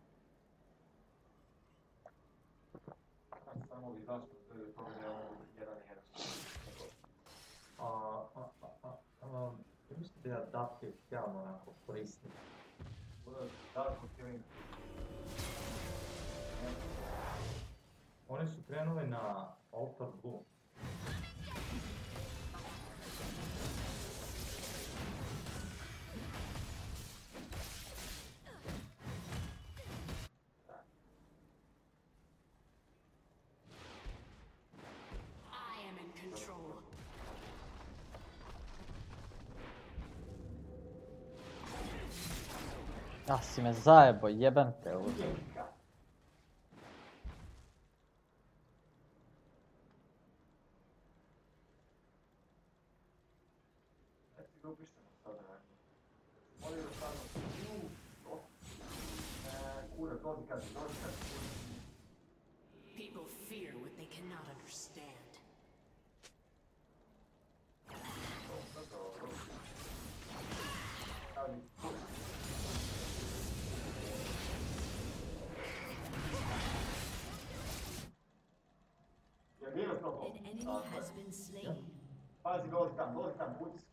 B: Ah, si me zajebo, jebem te u.
A: Daj si ga upištemo sada. Molim da stvarno... Ju, o. E, Kura, dođi kad, dođi kad.
G: People fear what they cannot understand.
A: Pazi, tam, budi se.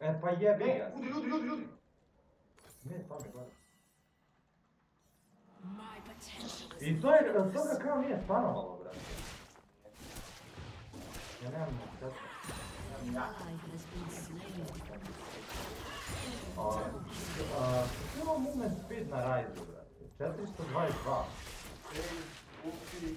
C: E pa jebi ga.
A: ljudi, ljudi, ljudi, ljudi.
C: Ne, gleda.
G: Potential is
C: I to je, to ga kao nije stanovalo, brate. Ja nemam šta.
G: ally has been slain.
C: A, a, puno movement speed na Ryzu, brate. 422.
A: Ej,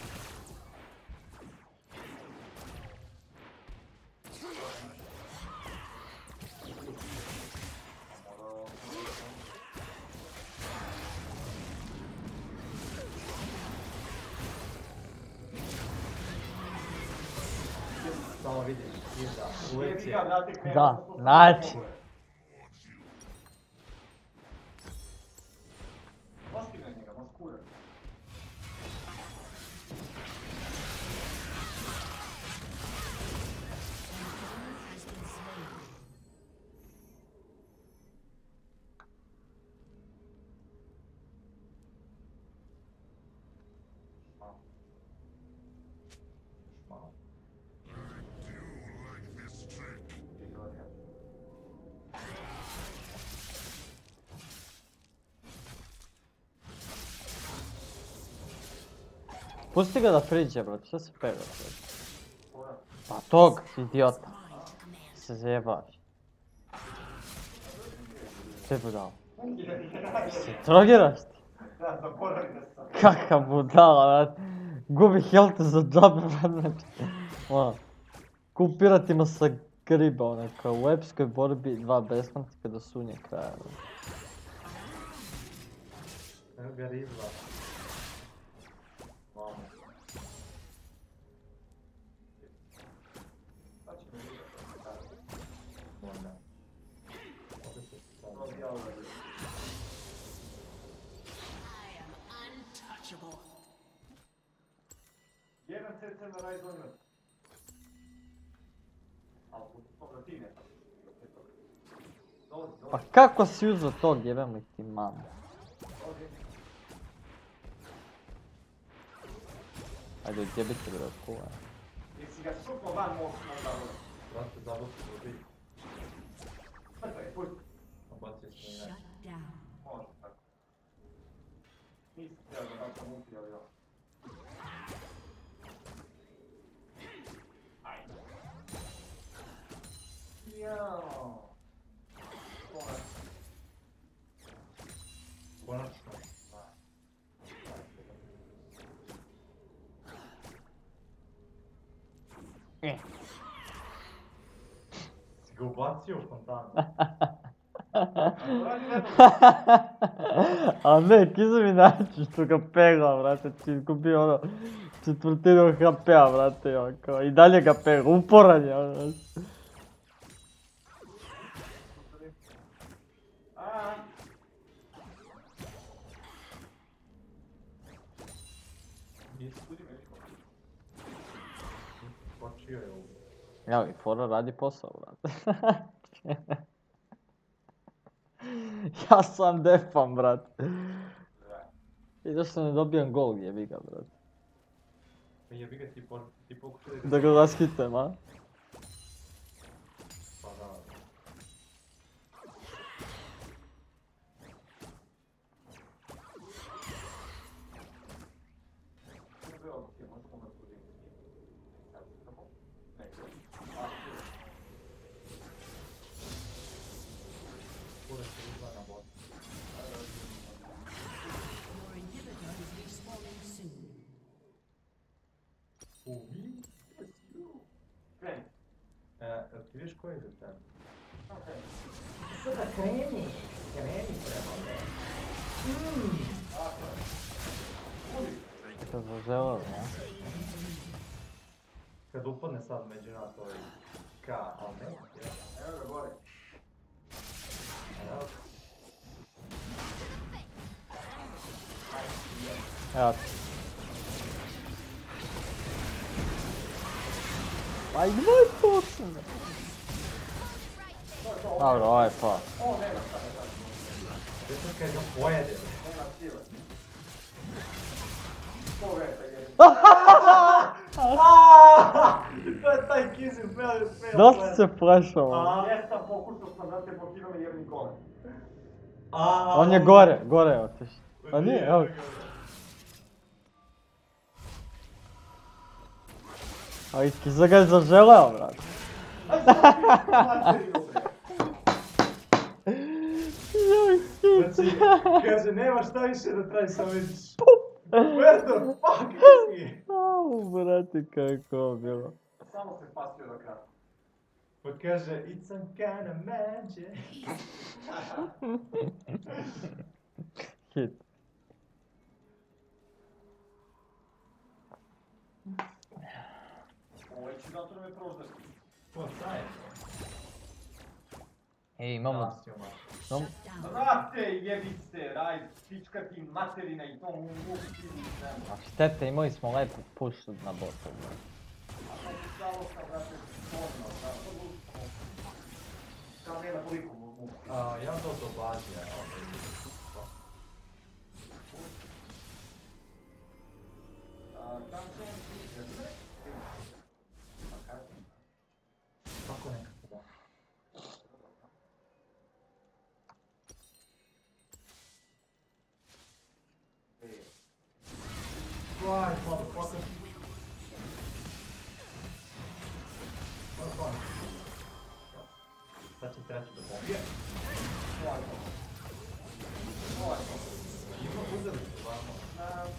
F: God, not
B: Pusti ga da priđe, brate, što se pega? Pa tog, idiota. Se zajebaš. Sve budala. Se trogiraš ti?
A: Da, zaboravim da sam.
B: Kakav budala, brate. Gubi health za džabe, brate. Ono, ku piratima sa griba, ono, kao u epskoj borbi dva besmrtnika kada sunje kraja.
C: Evo ga Rizla.
A: attenzione a
B: Ryzen.
A: Ma
B: cacchio si
A: usa togli e metti
C: in mano. Hai del
A: diabete per
C: il cuore.
G: Shut down.
A: down. One. One.
C: Eh. Si ga ubacio u fontanu.
B: А не, ти за ми начиш тук пегла, брате, ти изгуби ono четвъртина хапеа, брате, и далее
A: га
C: пегла, упоран я, брате.
B: Evo i Fora radi posao, brate. [LAUGHS] ja sam defam, brate. I zašto ne dobijam gol, jebi ga, brate.
C: Jebi ga ti, ti pokušaj da ga...
B: Raskitem, a?
C: Pa da.
A: sve opcije, možemo ga podignuti. Sad, samo, ne, a,
C: Kura se izva na bot.
G: Your inhibitor is respawning soon.
C: U, mi?
A: kreni.
C: E, jel ti viš koji je za tebe?
A: Ok.
C: Sada kreni, kreni prema me.
A: Tako je. Budi.
B: To zaželao, ja?
C: Kad upadne sad među nas ovaj K, ali ne, ja.
A: Evo ga gore.
C: Evo,
B: Evo ti. Pa i dvoj Dobro, ovo je to.
A: O, nema šta da kažem.
C: To je kad ga pojede.
A: Nema sile. To veta je.
C: To je taj kizim fail, fail.
B: Dosta se flešao.
C: A,
A: Jesam, pokušao sam da te gore.
B: On je gore, gore je otišao. A nije, evo. A iskiza ga je zaželeo, brat. Joj,
C: Znači, kaže, nema šta više da traži sam vidiš. Where the fuck is he?
B: Au, brate, kako je ovo bilo.
A: Samo se spasio do kraja.
C: Pa kaže, it's some kind of magic.
B: Hit.
A: Ovaj će zato me.
C: Ko, šta je to?
B: Ej, imamo... Imamo-
A: Brate, jebice, raj, pička ti materina i to mu mu ti
B: A štete, imali smo lepo push na botu.
A: Samo sam, brate, stvarno, brate. Kao nema toliko mu mu.
C: A, ja to do bažja, ovaj.
A: A, Tam sam
C: Right, motherfucker. Motherfucker. That's
A: attached to the
B: ball. Yeah. Right, motherfucker. Right, motherfucker.
A: You want to do this? Um,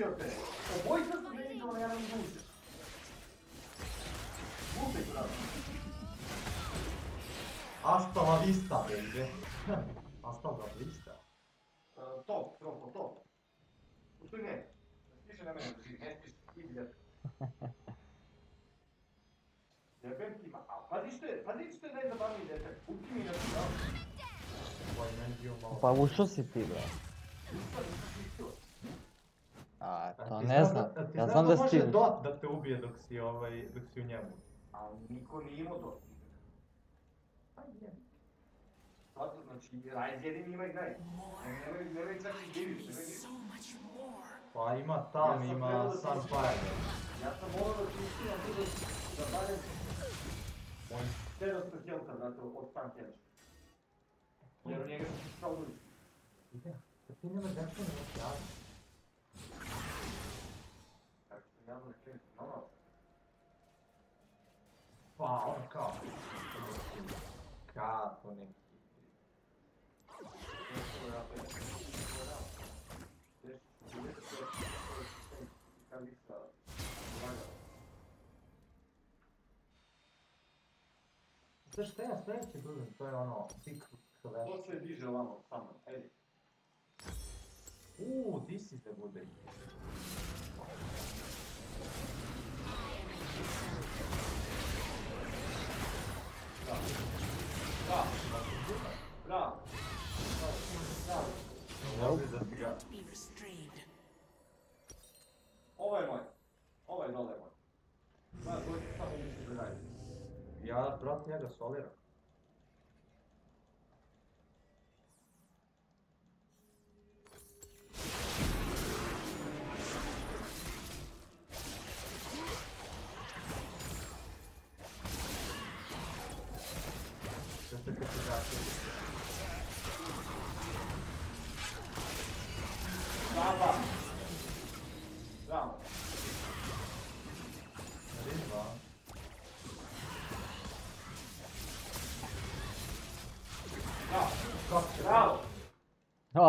A: 強くて、もう一つ現状のやるに持って
C: ください。アスタ
A: マビスタでいいね。アスタマビスタ。と、pronto, to. Così niente. Sinceramente, sì, niente, quindi... Gli eventi, ma fadiste, fadiste dentro bambini, ultimi da
C: Poi meglio...
B: Poi uscito si
A: tira.
B: A,
C: A
B: to
C: ti
B: ne znam.
C: da- ti
B: Ja znam da
C: može
B: si...
C: dot da te ubije dok si, ovaj, dok si u njemu.
A: A niko nije imao to.
C: Pa je.
A: Zato, znači, Rise jedini ima ignite. Nemaju, nemaju čak i Diviš, nemaju.
C: Pa ima
A: Ja
C: tam,
A: sam
C: ima
A: da
C: Sunfire.
A: Ja sam morao da ti uspijem tu da, da barem
C: On
A: 700 helta, znate, od sam helta. Jer u njega se kao ulici.
C: ide. Da ti nemaš nešto ne možeš
A: javno.
C: Pa, on kao... Kako neki... Znaš šta ja sljedeći budem, to je ono, Big Clash.
A: To se diže ovamo, sa mnom, ej.
C: Uuu, this is the good day. Ja, brat,
A: njega solira.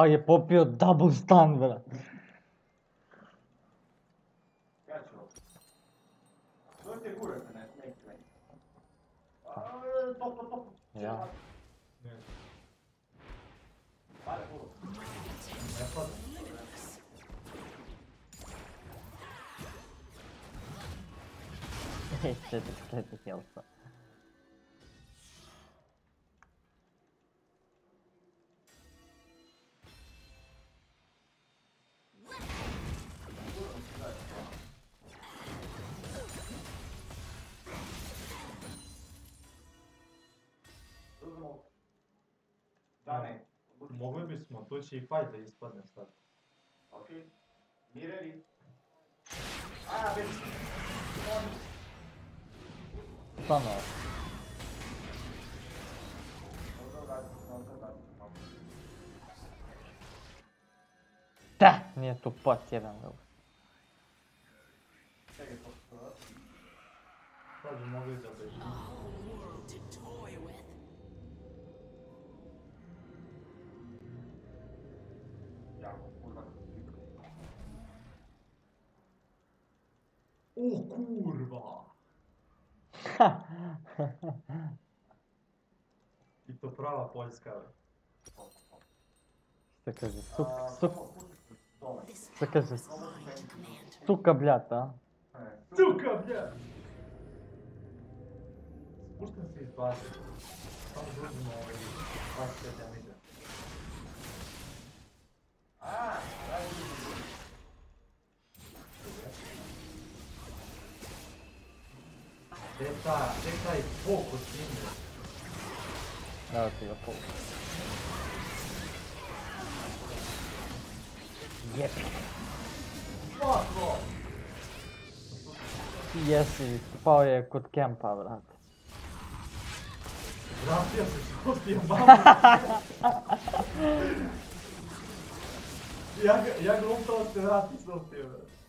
B: А je popio double stun, brate.
A: Ja. Что
C: ты, что ты делал? стане. Могли бисмо, то че
A: и файт да изпадне стат.
B: Окей.
A: Мире ли? А, бе!
B: Стана. Да, ние тупат jedan
G: бил. Чакай, по-скоро. Може
A: да бежим.
C: O kurwa! I to
B: prawa pońska.
A: Taka
B: же
A: сука, сука, така
G: же
B: сука блята.
G: Сука блята! Спускам
B: се избавя. Там
A: други
C: мога да. Това ще да мисля. А, това е 出た出
A: た一方
C: こっちいいんだよ
B: なるほど Yep.
C: Fuck off!
B: Jesi, spal je kot kempa,
C: brat. Brat, ja se što ti je bavio? ja, ja se vrati što ti brat.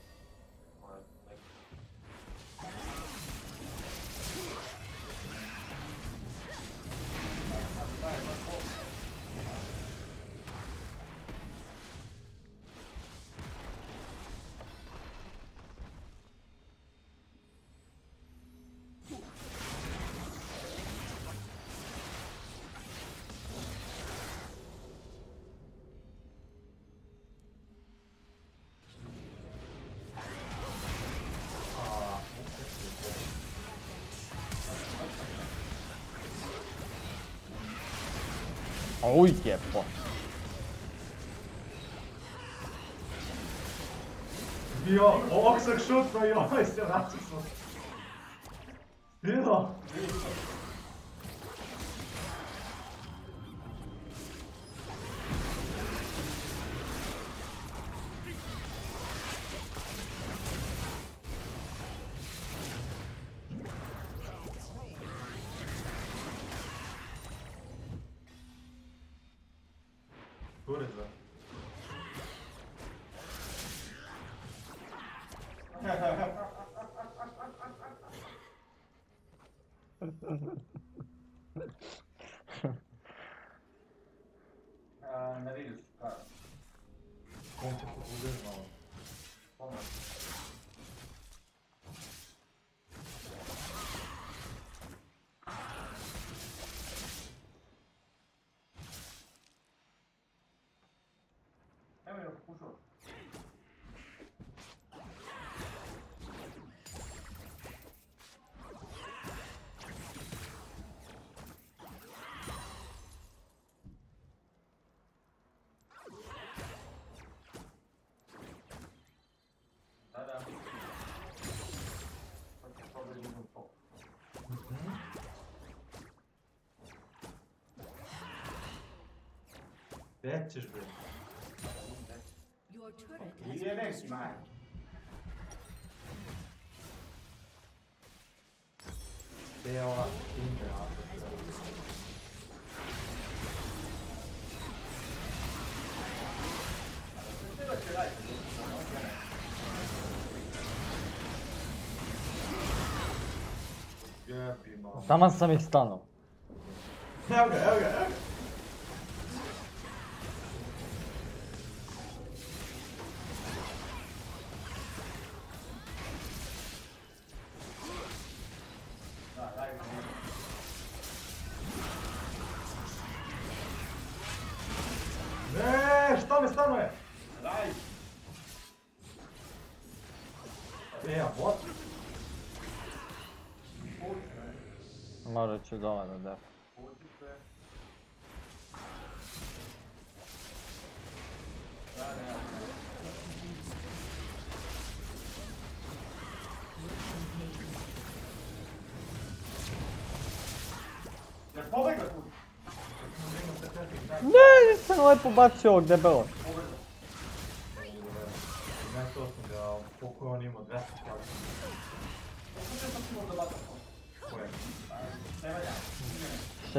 A: oikein pois. Jag har också skjutit mig, jag är så rätt
C: så. Gdzie? Czyżby?
G: Your turret has been
B: Wieleki destroyed. mają. Biała inna. Tyle
A: się
C: lajki. Gdzie ma? Sama z samych stanął. Ełga, ełga, да
A: ладно, да. Не, це лепо
C: бачок,
A: де було.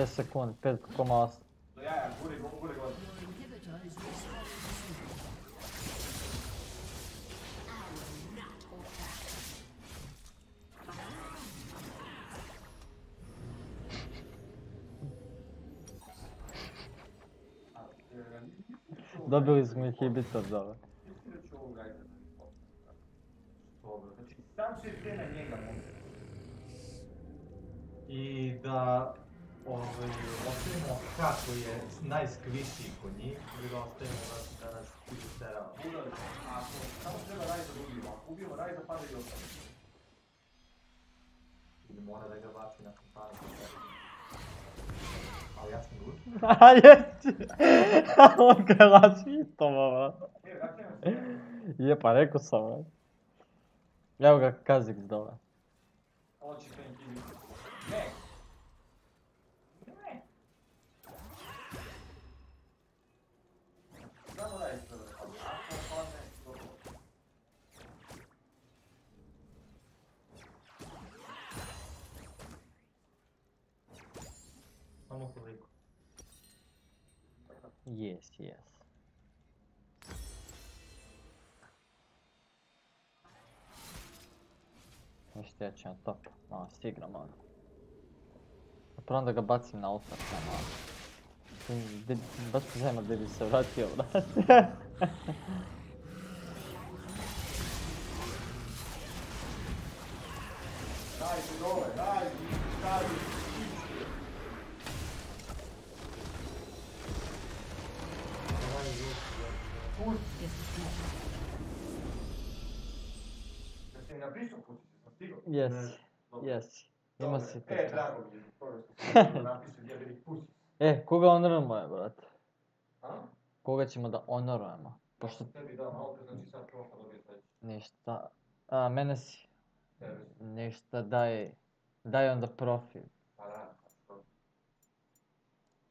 B: 6 sekundi, 5,8.
A: Do jaja, guri, guri, guri.
G: Inhibitor is responding soon. I will not hold back.
B: Dobili smo
A: ću ovog rajda da mi Dobro, znači sam ide na njega.
C: I da ovaj, ostavimo kako je najskvišiji kod njih, ili da ostavimo da, da nas izuterava.
A: Udali smo. Ako samo treba rajda da ubijemo, ako ubijemo rajda pada i ostane.
C: Ili mora da ga baci na kampanu. Ali ja sam glup. [LAUGHS]
B: A jesi! [LAUGHS] On ga laži isto, mama.
A: Se.
B: Je, pa rekao sam, ne. Evo ga Kazik dole.
A: On će. Ne! Ne!
B: Yes, yes. Ništa, ja ću na top. Malo se igram ono. Prvo onda ga bacim na ultar, samo. Di- Baš me zanima gdje bi se vratio, brate.
A: Dajte dole, dajte, dajte. Jeste mi napisao kućice, sam stigao?
B: Yes,
A: Dobro.
B: yes. Ima si
A: E,
B: to.
A: drago mi je, prvo što [LAUGHS] napisao jebeni pusic.
B: E, koga honorujemo, brate?
A: A?
B: Koga ćemo da honorujemo?
A: Pošto tebi dao malo, pre, znači sad prošla dobije sledeći.
B: ništa. A, mene si.
A: Tebe.
B: Ništa, daj. Daj onda profil.
A: Pa da?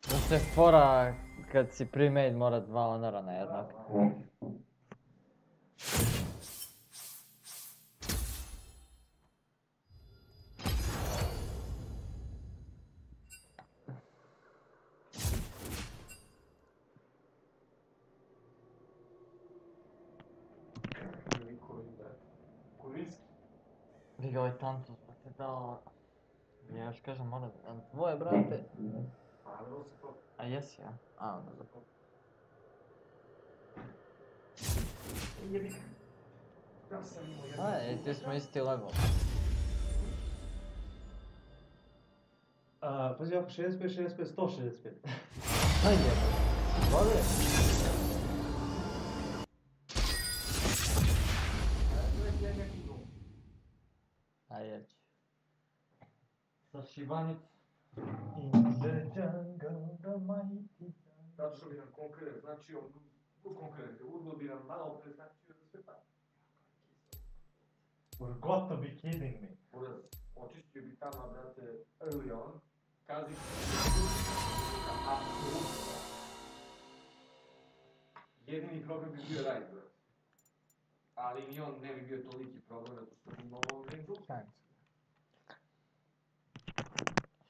B: Da se fora kad si pre-made mora dva honora na jednog.
A: Likovi, А я ся. А,
B: он забыл. А, это с моей
C: стиловой. А, позивка 65, 65, 165.
A: А, нет. Ладно. А я. Сашиванец. We've got to be kidding me.
C: We've got to be kidding me.
A: Burası, otistik bir tane abrate ölüyor. Kazik, jedini problem bi bio Ali ni on ne bi bio toliki problem, zato što bi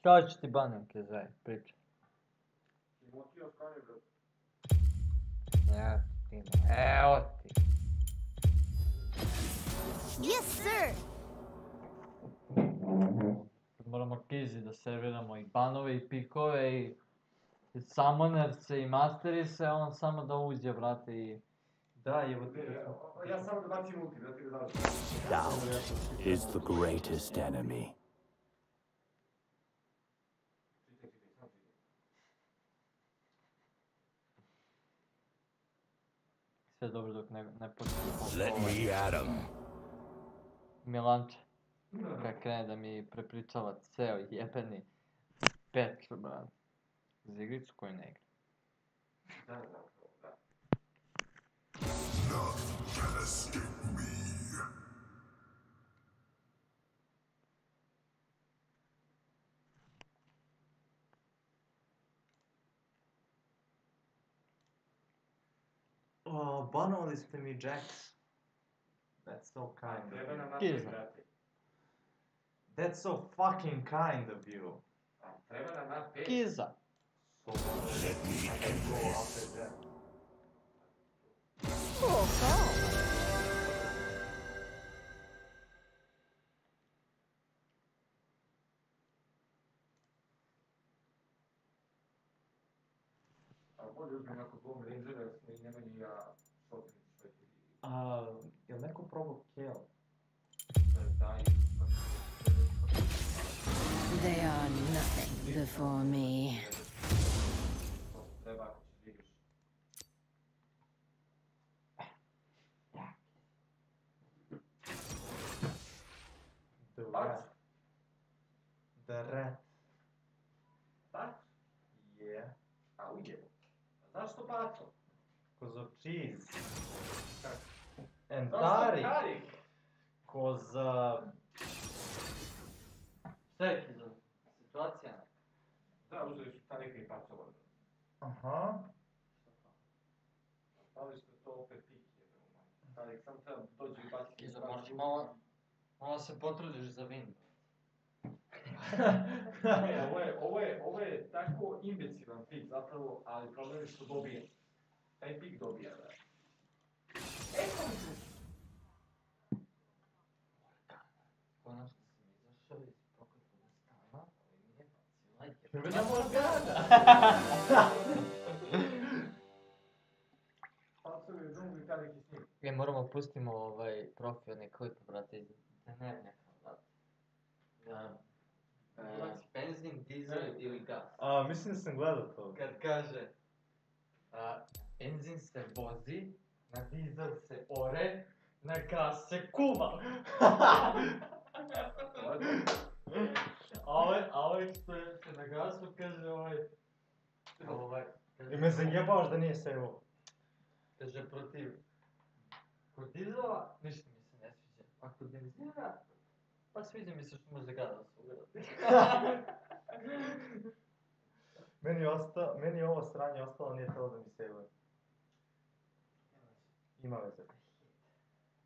A: Кажи, че ти
B: баним, кезай, прича. Има ти остане,
A: брат. Не, ти
B: не. Е, от ти.
D: Yes, sir!
B: Moramo kizi da serviramo i banove i pikove i, i summonerce i masterice, on samo da uđe, brate, i...
C: Da, je
A: od... Ja samo da bacim ulti, da ti ga završim.
F: Doubt is the greatest enemy.
B: Sve dobro dok ne, ne počne...
F: Let me at 'em.
B: Milanče. Kad krene da mi prepričava ceo jebeni speč, brate. Za igricu koju ne igra.
A: Da, da, da.
C: Uh, oh Bana liste me, Jax? That's so kind of you. That's so fucking kind of you.
B: Kiza.
A: Let me end this. Oh, I ja
C: A, jel neko probao kel?
A: Da,
G: They are nothing before me.
C: The rat. The rat.
A: Baco?
C: Cause of cheese.
A: Kako?
C: And? Cause uh,
B: Šta je? Situacija?
A: Da, uzeli su Tarika i pacovali.
C: aha.
A: Što je to opet pik. Tarik sam treba dođe i baci.
B: Kiza, moraš malo, malo se potrudiš za win.
A: Ne, ovo je, ovo je, ovo je tako imbecilan pik zapravo, ali problem je što dobije. Taj pik dobija, da.
B: Konačno sam izašao iz prokletog stana, ali mi je bacila jer...
C: Prvi na Morgana.
A: Pacovi u džungli, Tarik i s njim.
B: E, moramo pustimo ovaj profilni klip, brate, iz dnevnjaka, brate. E, benzin, dizel ili gas.
C: A, mislim da sam gledao to.
B: Kad kaže, a, benzin se vozi, na dizel se ore, na gas se kuva. a ovaj, a ovaj što je je na gasu kaže ovaj, ovaj,
C: I me zajebavaš da nije sejvo.
B: kaže protiv, kod dizela ništa mi se ne sviđa, a kod benzina, pa sviđa mi se što može ugrati. [LAUGHS]
C: Meni, je osta, meni je ovo sranje ostalo, nije telo da mi sejvuje. Ima veze.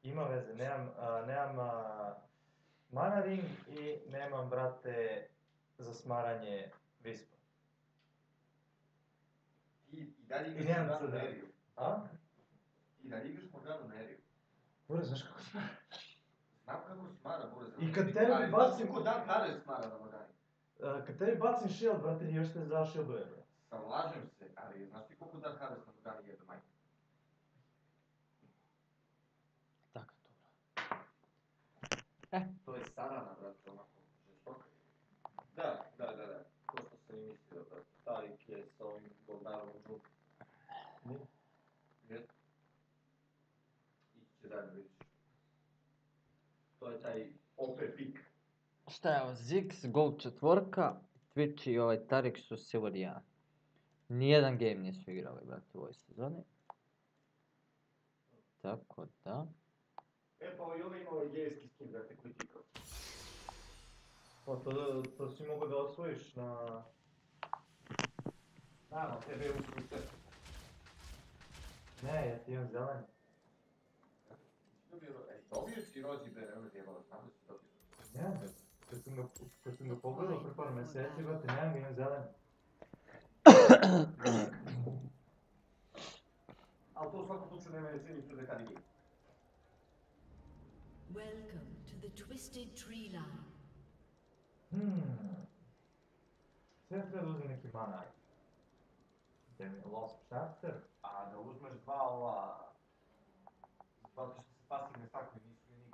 C: Ima veze, nemam, a, nemam a, mana ring i nemam, brate, za smaranje vispa.
A: Ti i dalje
C: I
A: igraš
C: nemam
A: Morganu
C: CD.
A: Neriju.
C: A?
A: I dalje igraš Morganu Neriju.
C: Bure, znaš kako smara? И къде тебе би
A: бацим... Ко да, да смара да
C: магај? Къде тебе бacim shield, brate,
A: ние ще за shield е, брат. Салажим се, али
B: знаеш ли
A: колко да харес на магај е да? Така, добро. Е. То е сарана, брат, тоа малко. Да, да, да, да. Просто се ми мислила, брат. Тарик е с овим Болдаром. Taj OP pik.
B: Šta je ovo, Ziggs, Gold četvorka, Twitch i ovaj Tarik su Silver 1. Nijedan game nisu igrali, brate, u ovoj sezoni. Tako da...
A: E pa i ovaj imao gejski skin, brate, koji ti kao.
C: Pa to, to si mogu da osvojiš na...
A: Naravno, tebe je uspio sve.
C: Ne, ja ti imam zelen.
A: Dobio, ej, dobio si Rozi Bere, ono zjebalo, znam da si dobio.
C: Ne. Kad sam ga, kad sam ga pogledao pre par meseci, brate, nemam ga, imam zelen.
A: Ali to u svakom slučaju nema veze ni za kad igra.
G: Welcome to the Twisted Tree Line.
C: Hmm. Sve treba da uzem neki mana. Gdje mi je Lost Chapter?
A: A da uzmeš dva ova... Zato što se pasivne pasivne.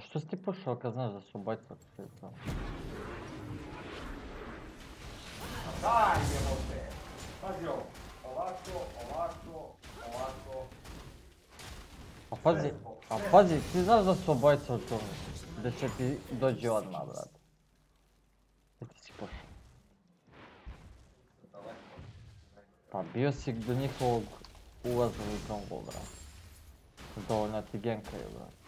B: što si ti pošao kad znaš da su obojica svi to?
A: Daj jebote! Pazi ovo. Ovako, ovako, ovako.
B: A pazi, a pazi, ti znaš da su obojica u tome, da će ti dođi odmah, brate. Gdje ti si pošao? Pa bio si do njihovog ulaza u jungle, brate. Dovoljno ti genkaju, brate.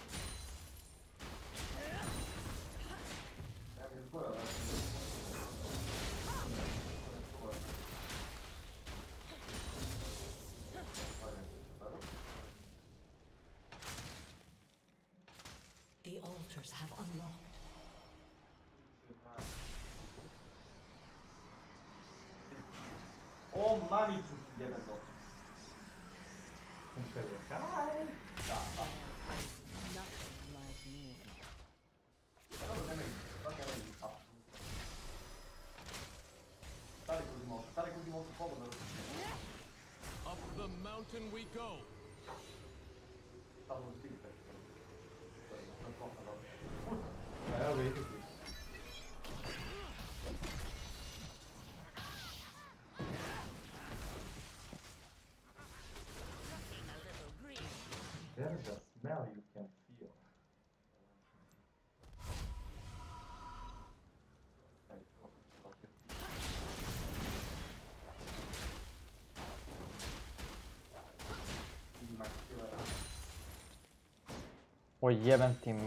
C: not just smell, you can feel.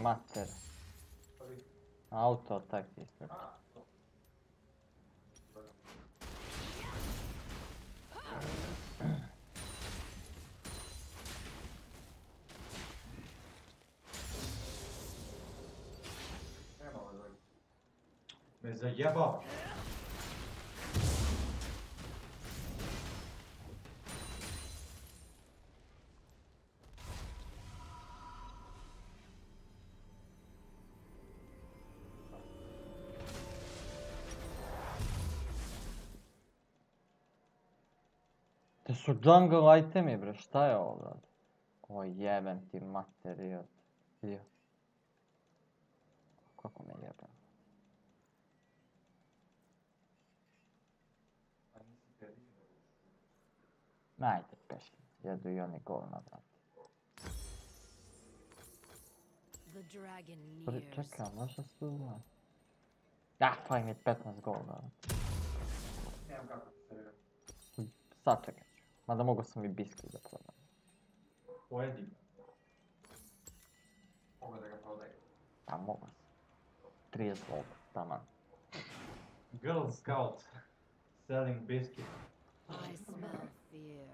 A: Matter.
B: Auto attack. Te su jungle itemi bre, šta je ovo brate? O jebem ti materijal. Jo. Kako me jebem. Najde peški, jedu i oni govna Prvi,
G: nears.
B: čekaj, možda se uzma. Ja, fajn je 15 gol brate.
A: Nemam
B: Mada mogu sam i biskvi da prodam.
C: Pojedi ga.
A: Mogu da ga prodajem.
B: Pa mogu sam. 30 gold, taman.
C: Girl Scout selling biscuit.
G: I smell fear.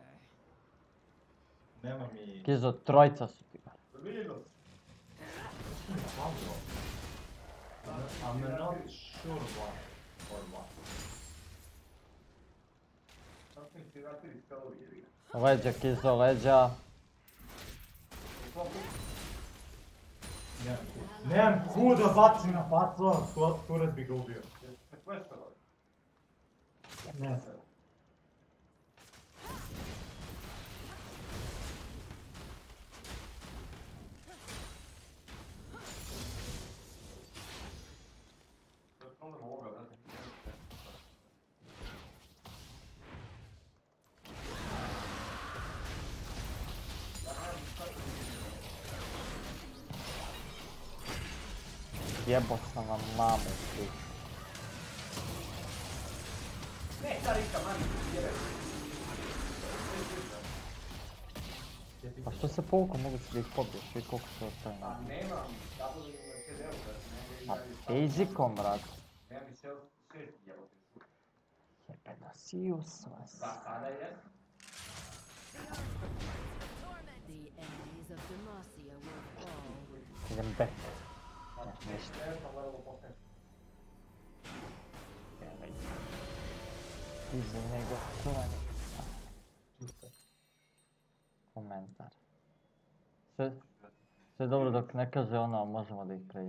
C: Nema mi...
B: Kizo, trojica su ti.
A: Minus!
C: I'm not sure what or what.
A: Sasvim si ratili skalovi jebi ga.
B: Leđa, Kizo, leđa.
C: Nemam kud. Nemam kud da bacim na tu- turet bi ga ubio. Ne.
A: To
B: Jebo sam vam mamu svi.
A: Ne, ta rika, mani, jebe.
B: Pa što se povuku, mogu se da ih pobiješ, vi koliko su ostali
A: Pa
B: na...
A: nemam, tako da imam brate, ne sel, šest jebote.
B: Jebena si useless.
A: Da, sada je.
B: Idem back. Ne, ništa.
A: ne znam level postaviti.
B: Jebej. Iza njega čuvani. Komentar. Sve, sve dobro dok ne kaže ono, možemo da ih
A: se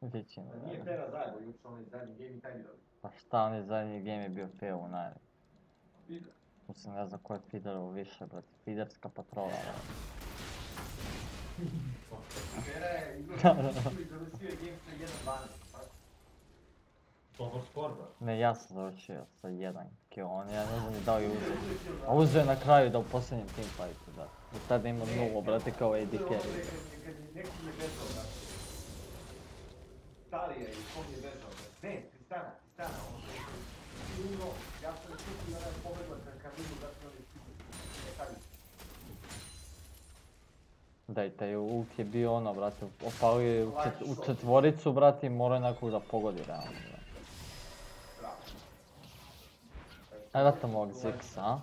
A: većinu vremena, nije Pera zajedno, juče onaj zadnji game i taj video.
B: Pa šta, onaj zadnji game je bio fail u.
A: Video.
B: Mislim, ne znam ko je feederovo više, brate. Feederska patrola, brate.
A: Vera je izvršio i završio je game sa 1.12. tako?
C: Dobar skor, bro.
B: Ne, ja sam završio sa jedan kill, on ja ne znam ni da li je uzeo. A uzeo je na kraju da u posljednjem teamfightu, da. I tada ima nulu, brate, kao AD
A: je
B: carry.
A: kad je- je je bezao, da. Talija i kom je bezao. Ne, Tristana, Tristana, ono što je sigurno, ja sam ne čuti da je pobegla ka Kamilu da su oni sigurni. Ne, Talija.
B: Da i taj ult je bio ono, brate, opalio je u, čet- u četvoricu, brate, i morao nekog da pogodi, realno, brate.
A: Bravo.
B: Aj vratamo ovog Zixa, a?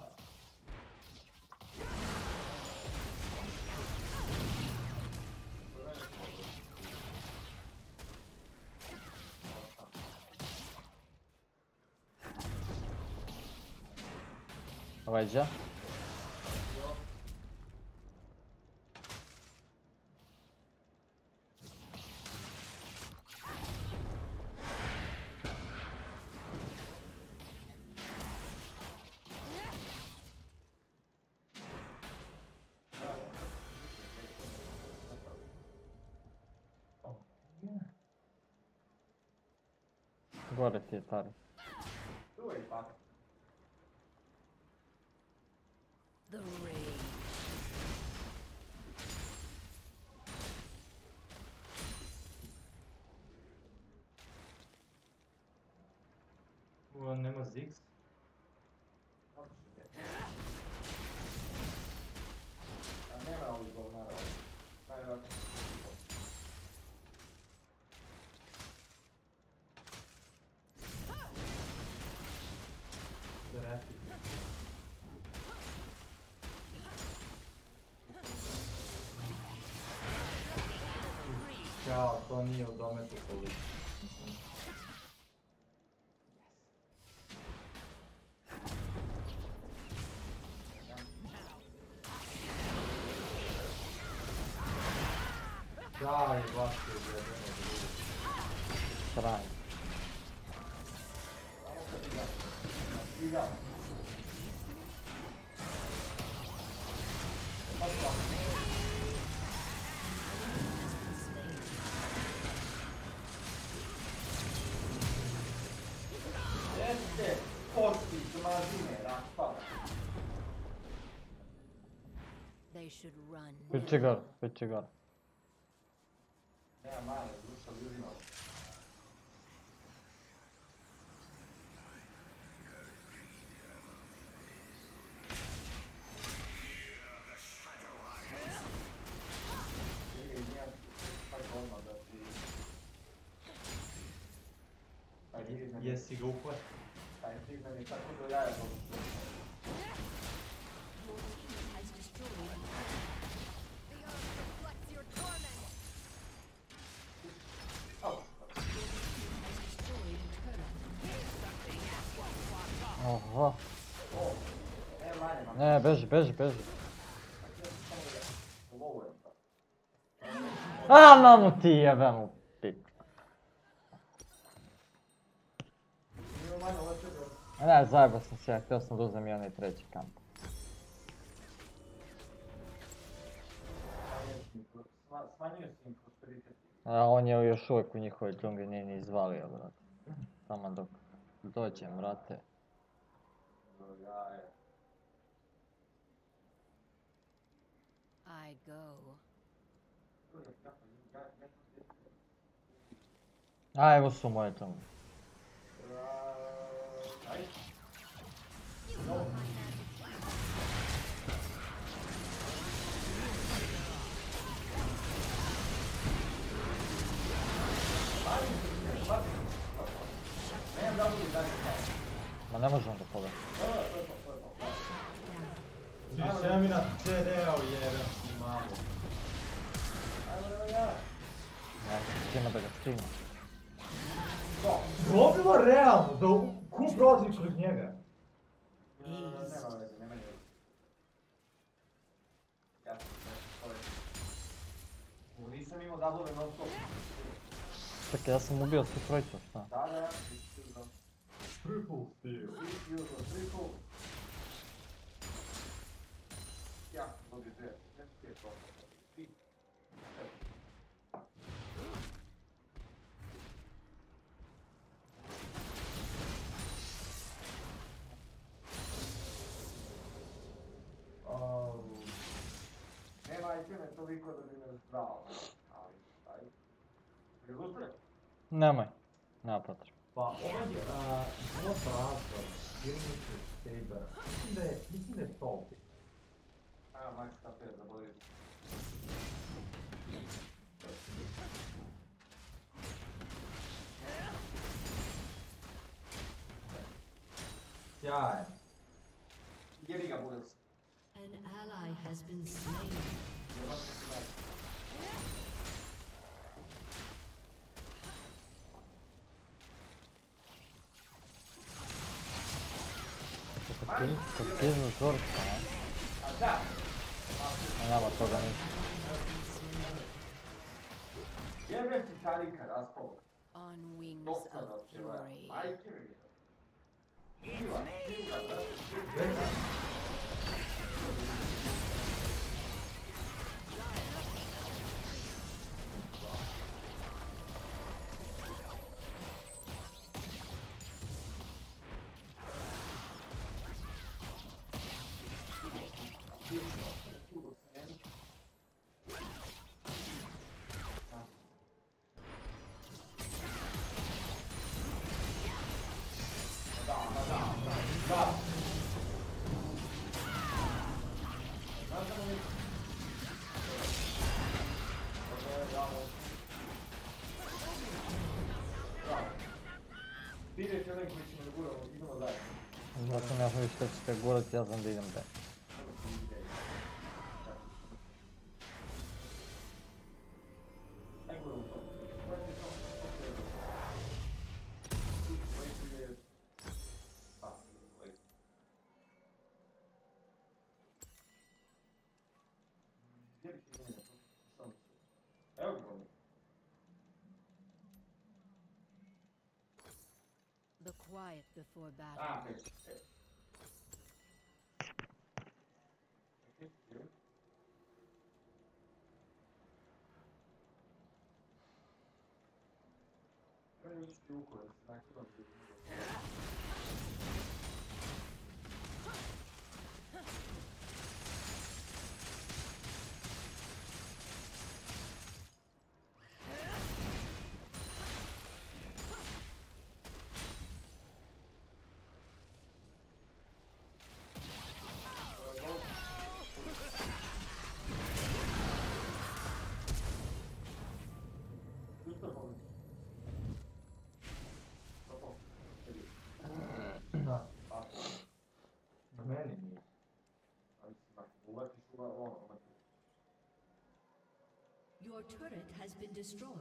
B: Leđa.
A: testaram.
G: The rain.
C: O Anema Ziggs.
A: Останній одометр коли. Так,
C: і важко, я
A: думаю, Правильно. Vou-te chegar, vou-te agora. É
G: a Mara,
D: não sabia de nada. E
A: esse
G: gol, pô. Tá,
B: tá,
A: tá, tá, tá, tá,
B: tá, beži, beži, beži. A, mamu ti jebem u pik. Ne, zajebao sam se, ja htio sam da uzem i onaj treći kamp.
A: Sma- Smanjio
B: on je još uvijek u njihovoj džungli, nije ni izvalio, brate. Samo dok dođem, brate.
A: Do
G: I go.
C: Ah, eu sou sumar então. Mandamos junto,
B: por favor. Sisäminä CDL-järjestelmä. Стримата
C: го стрима. Реално, да куп различ от njega.
B: Така, аз съм
A: убил, с пройчваш, да. Да, да,
C: Triple steal.
A: Triple steal. Nemai. Neapătru. Ba, ori
B: nu prasă, filmul
C: și scribe. Puțin de topic. Aia mai scape, da
A: bă.
C: Yeah.
A: Getting a bullet.
G: An ally has been slain.
B: Какие же зорки,
A: а? Она вот тоже
D: On wings of
A: glory. что теперь город связан с Дэвидом, да.
D: The quiet before battle.
A: Ah, okay.
G: Your turret has been destroyed.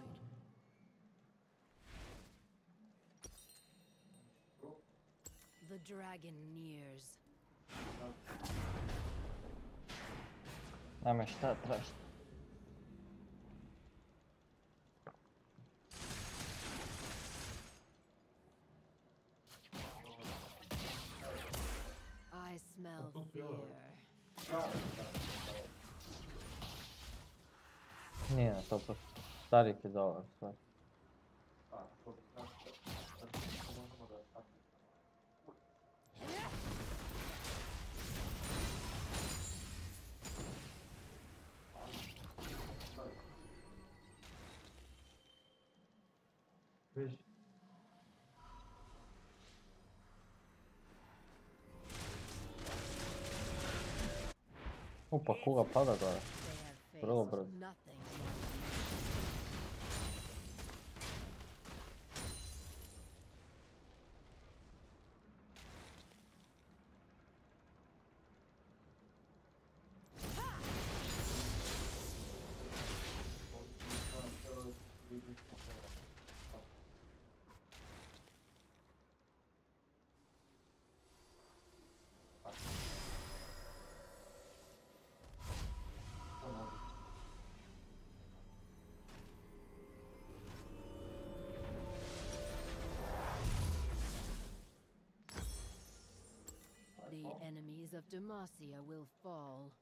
D: The dragon nears.
B: Nema šta tražiti.
A: Star 2 dollars var.
C: Beş.
B: Opa, cura pada
D: agora. pronto, Brasil. Of Demacia will fall.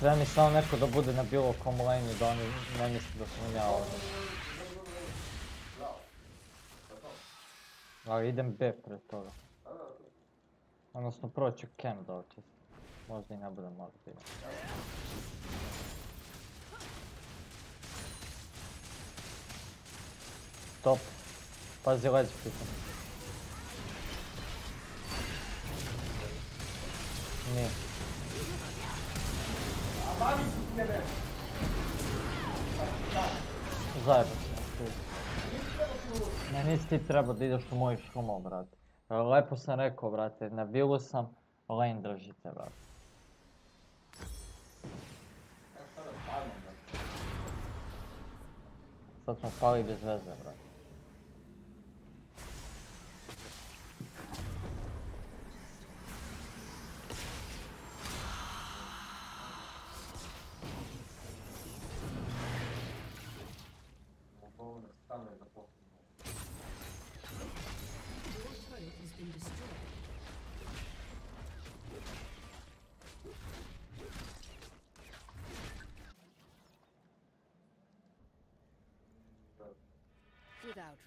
B: Treba mi samo neko da bude na bilo kom lane da oni ne misle da sam ja ovdje. Ali idem B pred toga. Odnosno prvo ću camp da očistim. Možda i ne budem možda idem. Stop. Pazi leđ pitam. Nije. Zajebo se. Ne, nisi ti trebao da ideš u moju šumu, brate. Lepo sam rekao, brate, na vilu sam, lane držite, brate. Sad smo pali bez veze, brate.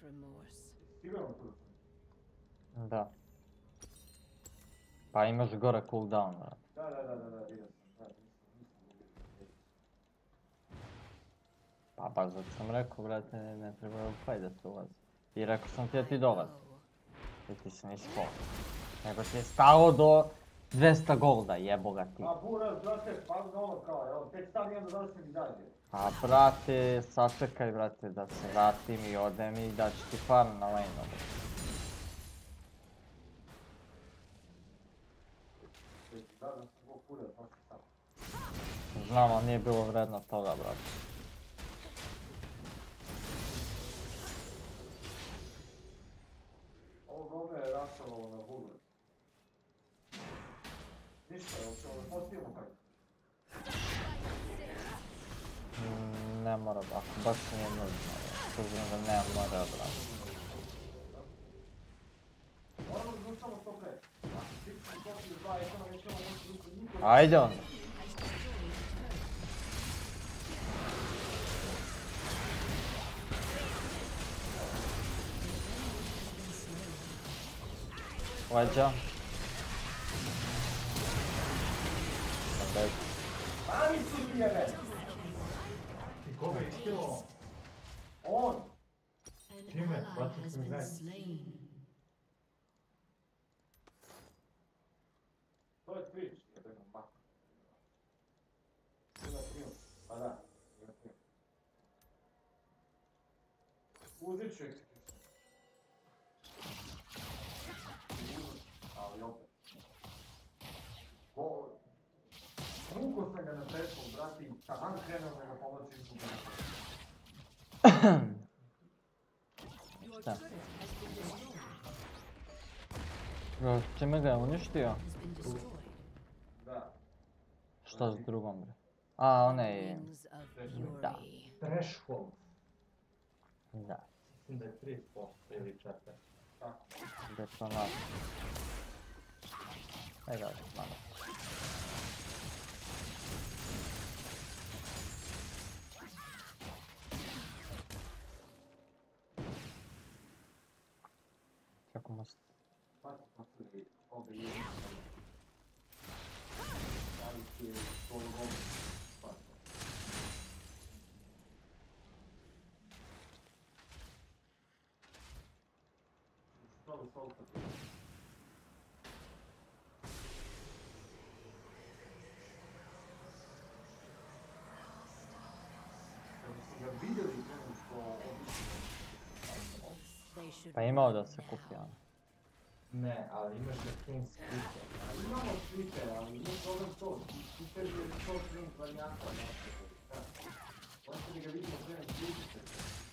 G: remorse.
B: Да.
A: А имаш горе кулдаун, да. Да, да, да, да, видя съм.
B: Па, баш да съм рекол, брат, не, не трябва да пай да се улази. И рекол съм ти да ти долази. И ти си ниш по. Него ти е стало до 200 голда, jebo ga ti.
A: A buraz, brate, pa znovu kao, evo, tek sad imam da da se mi.
B: A brate, sačekaj brate da se vratim i odem i da ću ti farm na lane. Znam, ali nije bilo vredno toga brate.
A: Ovo je rašalo na buraz. Ništa, evo ćemo da postavimo kaj. namoro,
B: a boxu nie nudno.
A: Tu wygląda namoro, dobra.
C: I
A: don't. Watch out. Okay. go all. On! Human, what is this event? Krenuo.
G: Your
B: Da. Bro, [CLEARS THROAT] Čime ga je uništio?
A: Da.
B: Šta s drugom bre? A.
G: Wings of
B: Da.
C: Threshold.
B: Da,
C: Mislim da je 3% ili čak.
A: Tako.
B: detonat. Ajde, ajde, malo.
A: Так
G: у нас
B: Pa imao da se kupi ono.
C: Ne, ali imaš clean scripte.
A: Ali imamo Twitter, ali nije problem to. Twitter je to print varijanta naša. Možete li ga vidimo sve na Twitter?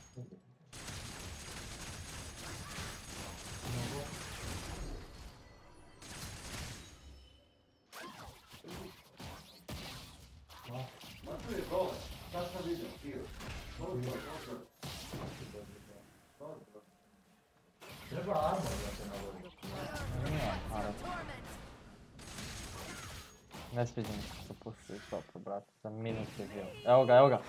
B: Ne sviđa mi se što pušuje stopu, brate. Za minus je bio. Evo ga, evo ga.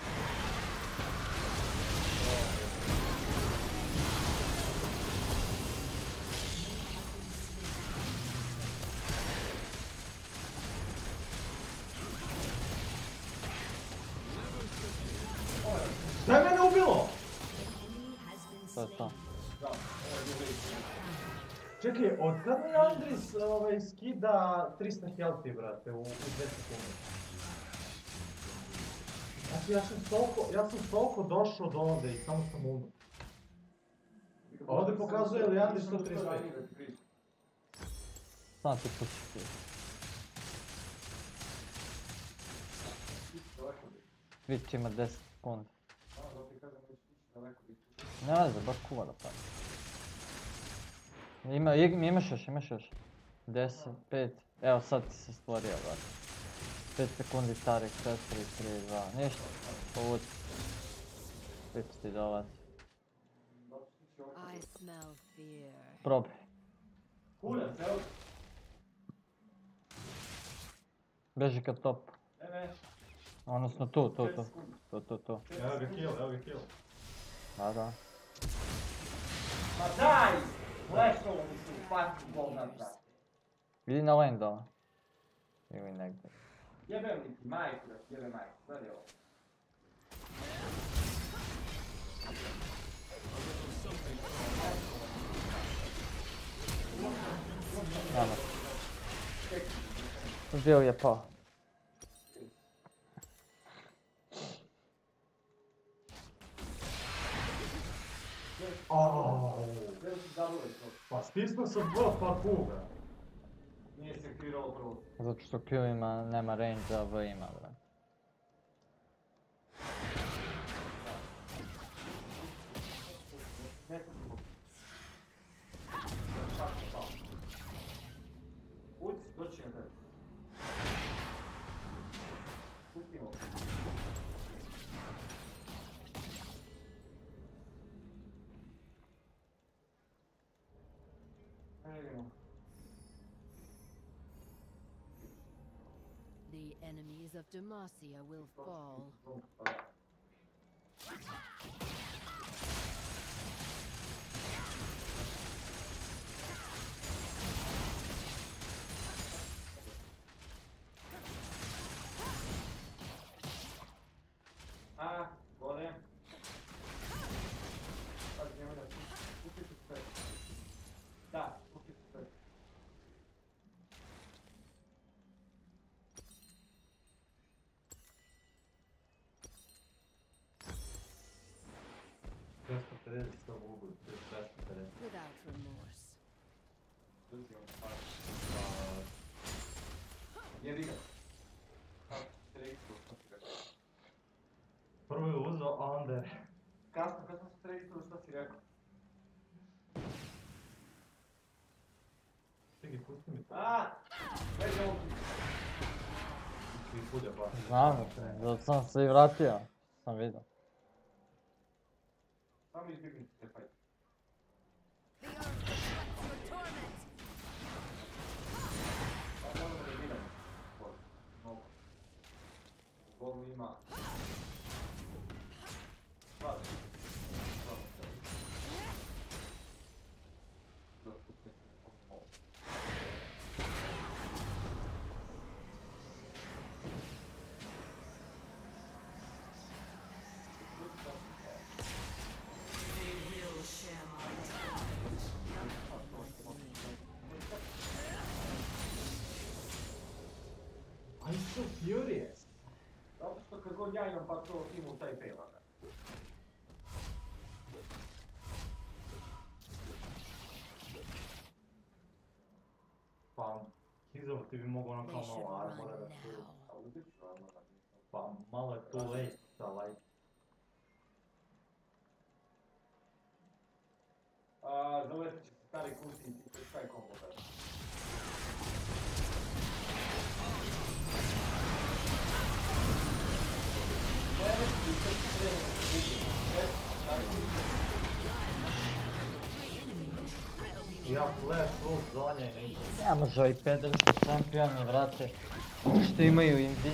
C: Kad mi Andris ovaj, skida 300 healthy, brate, u, u 2 sekunde? Znači, ja sam toliko, ja sam toliko došao do onda i samo sam umro. Ovdje pokazuje li Andris 135?
B: Samo ti puši ti. Twitch ima 10 sekundi. Ne veze, baš kuva da pada. Ima, imaš još, imaš još. 10, 5, evo sad ti se stvorio, brate. 5 sekundi starih, 4, 3, 2, ništa. Povuci. Će ti dolaz.
G: I smell fear.
B: Probaj.
A: Kurac, evo.
B: Beži ka top.
A: Ne, ne.
B: Odnosno tu, tu, tu. Tu, tu, tu.
C: Evo ga kill, evo ga kill.
B: Da, da.
A: Ma daj!
B: Vidi na venda. Nego inak.
A: Jebem li ti majku, da ti jebe majku, gledaj ovo.
B: Namak. Zdjel je
A: pa. Oh.
C: Pa stisnuo sam dva pa kuga.
A: Nije se aktiviralo prvo.
B: Zato što Q ima, nema range, a V ima, bre.
G: Enemies of Demacia will fall.
C: Pedeset.
G: Without remorse.
A: Jebi ga. Kako se registrao, što si rekao? Kasno, si?
C: Čekaj, pusti mi to.
A: A, već ovo
C: Ti bude baš.
B: Znam, zato sam se i vratio. Sam vidio.
A: he's over to
C: be more gonna come
B: alive, Няма жой педали, шампиони, брате. Ще има и
A: инвизия.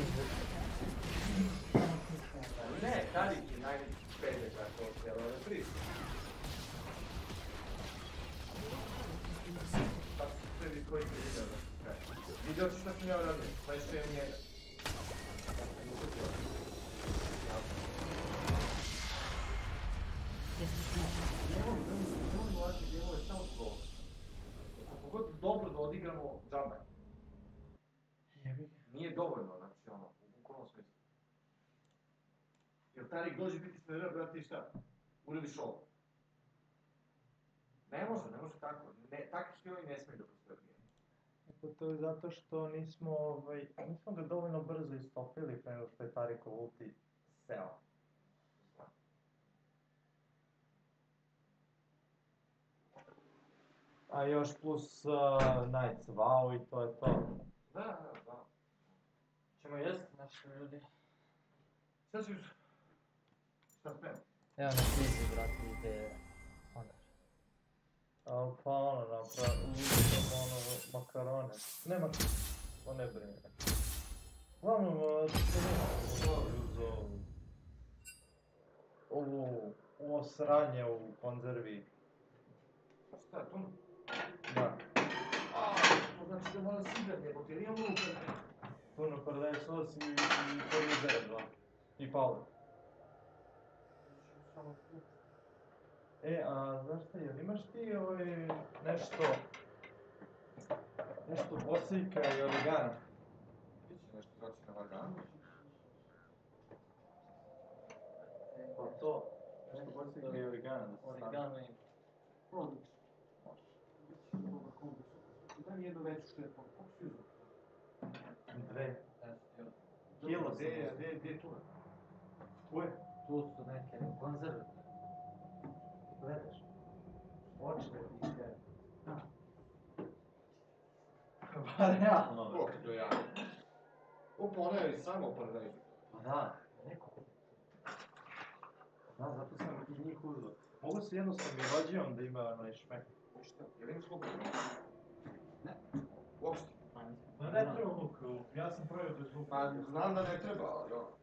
A: Tarik dođe biti trenera, brate, i šta? Uradiš ovo. Ne može, ne može tako. Ne, takvi stilovi ne smiju da postoje.
C: Pa to je zato što nismo, ovaj, nismo ga dovoljno brzo istopili pre nego što je Tarikov ulti seo. A još plus uh, Knights wow i to je to.
A: Da, da, da.
B: Ćemo jesti naši ljudi.
A: Šta ćeš? Šta?
B: Evo na krizi, brate, ide... Onda.
C: A, pa ono, napravi, uzmemo ono, makarone. Nema, to ne brine. Uglavnom, što uz ovu, ovu, ovo sranje u konzervi.
A: Šta je to?
C: Da,
A: A, to znači da moram sidati, jer imam luka.
C: puno pardaj sos i, i polizere dva. I powder.
A: Samo.
C: E, a znaš šta, jel imaš ti ovaj nešto, nešto bosika i origana?
A: Biće nešto znači na vaganu.
C: Pa to, nešto bosika i origana da stavi.
B: Origano i...
A: Odlično. Biće dobro kombi. Daj mi jednu veću što je po uzeo?
C: Dve.
A: Kilo,
C: sam
A: je, je, gdje je tu?
C: Tu je,
B: Tu su neke konzerve.
C: gledaš. Ti ide. Pa realno,
A: to ja? Opa, ona je samo paradajz.
C: Pa da, neko. Da, zato sam i njih uzeo. Mogu se jednostavno i rođijom da ima onaj šmek.
A: Ništa, je li luk? Ne. Uopšte.
C: Ma ne treba luk, ja sam pravio bez luka.
A: Pa znam da ne treba, ali ono.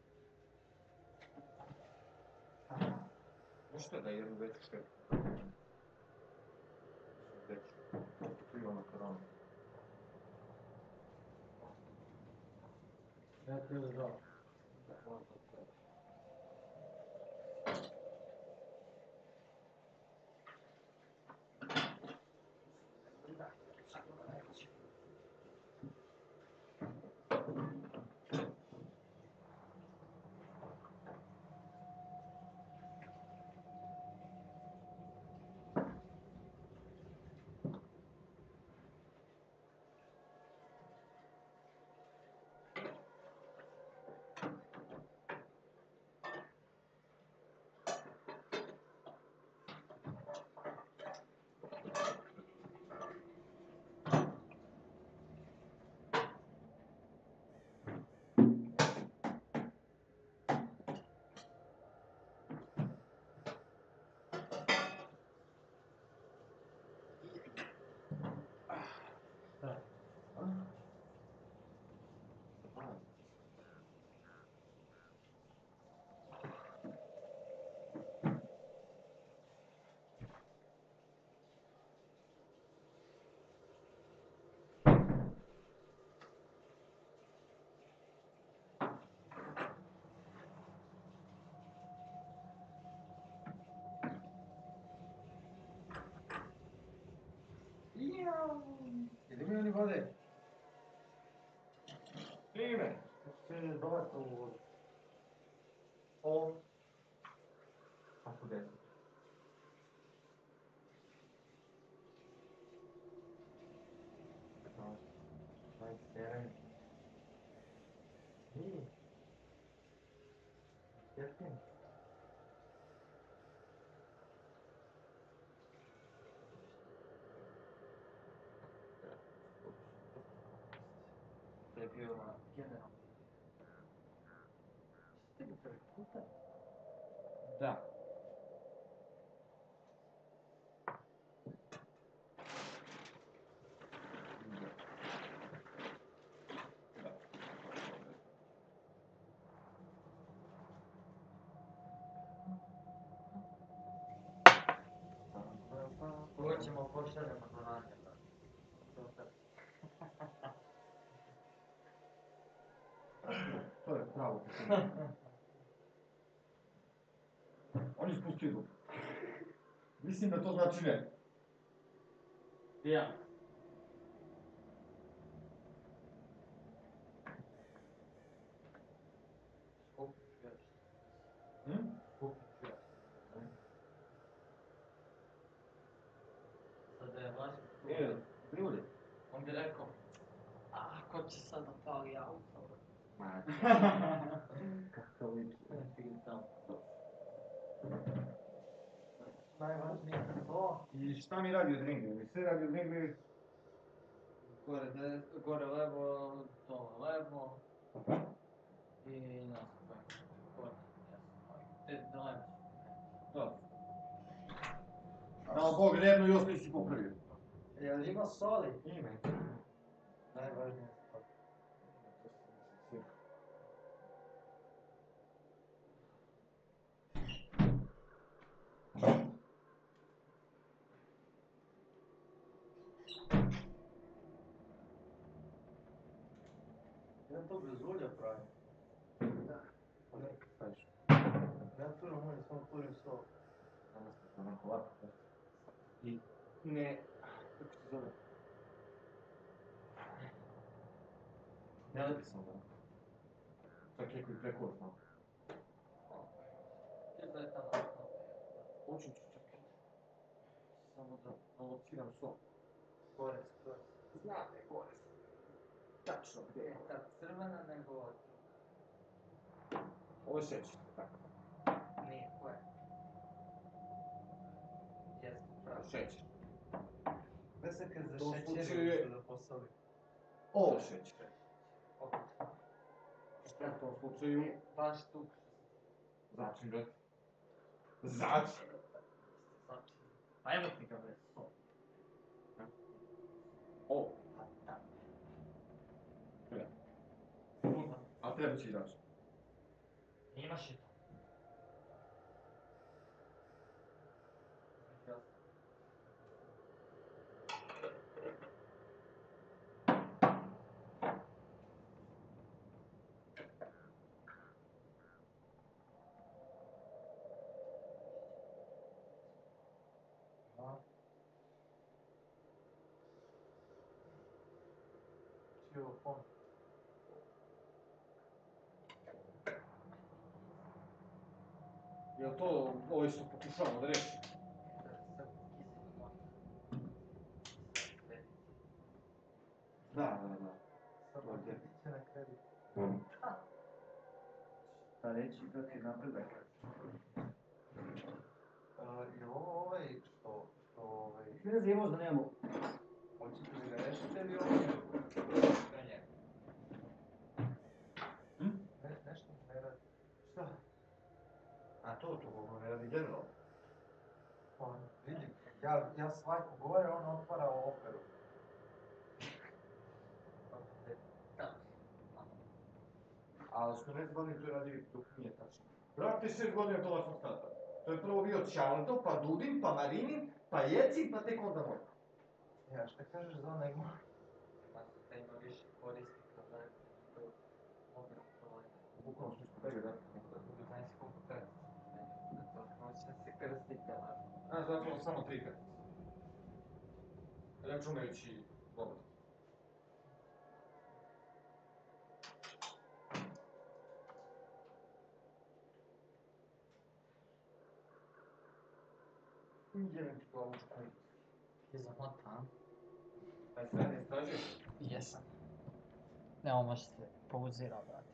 A: Možete da jednu veću štetu. Veću. Tu ima makarona.
B: Ja ti je
C: नहीं
B: निभा दे ठीक है फिर बहुत और で
C: ピ
B: ュアな генером. Система круто. Да.
A: По этому больше Pitanje. [LAUGHS] On je spustio dupe. Mislim da to znači ne.
B: Ja. Skupit ću još.
A: Hm?
B: Skupit ću još. Sad da je Vlaško tu,
A: E, ljudi.
B: on bi rekao, a ko će sad da pali auto?
A: Ma, [LAUGHS] kakav lik.
B: Najvažnije je to,
A: I šta mi radi od? Mi sve radi od ringa
B: gore, de, gore levo, dole levo i nastupak. Gore, dileme su.
A: Da. Dao Bog, jedno još nisi popravio.
B: Jel ima soli?
A: Ime.
B: Najvažnije je to. Ja to bez ulja pravim.
A: Da.
B: Neka.
A: Staviš.
B: Ja
A: onako lako. da. I ne... Kako se zove? Ne lepi sam ga. Čak je koji preko znam.
B: Je da je tamo tamo.
A: Hoću ću čak. Samo da alociram sol.
B: Gore, gore.
A: Znate, gore sam. Tačno gdje je.
B: E, ta crvena nego ovo.
A: Ovo je šećer, tako.
B: Rzecz. Wysykę ze
A: To
B: znaczy-
A: O! Jak to
B: współczynił? Dwa sztuk. Zacznij go. Zacznij! A
A: ja
B: bym ciekawy.
A: O!
B: Tyle.
A: A
B: tyle ci dać. Nie ma się.
A: Jel to ovo što pokušavamo da reši? Da, da, da. Pa reći da ti napredak.
B: Je ovo ovaj što, što ovaj,
A: ne znamo da nemamo.
B: hoćete li ga rešiti ili ovo je pre njega?
A: Hm?
B: Ne, nešto ne radi.
A: Šta? A to, to radi generalno.
B: On, vidi, ja, ja svako gore, on otvara operu. Da.
A: A 18 godina to radi dok nije tačno. Brate, 6 godina to vašom stata. To je prvo bio Čaldo, pa Dudin, pa Marinin, pa Jeci, pa tek onda moj.
B: Ja, šta kažeš za onaj moj? Pa da ima više korisnika, da je to odmah problem.
A: Bukvalno smo da.
B: Da budu znaš koliko krati. Da to hoće se krstiti,
A: A, zato samo tri kartice. Računajući Bobat.
B: Idem ti ga učku. Je zamotan.
A: Aj sad ne istražuješ?
N: Jesam. Nemo može se pauzira, brate.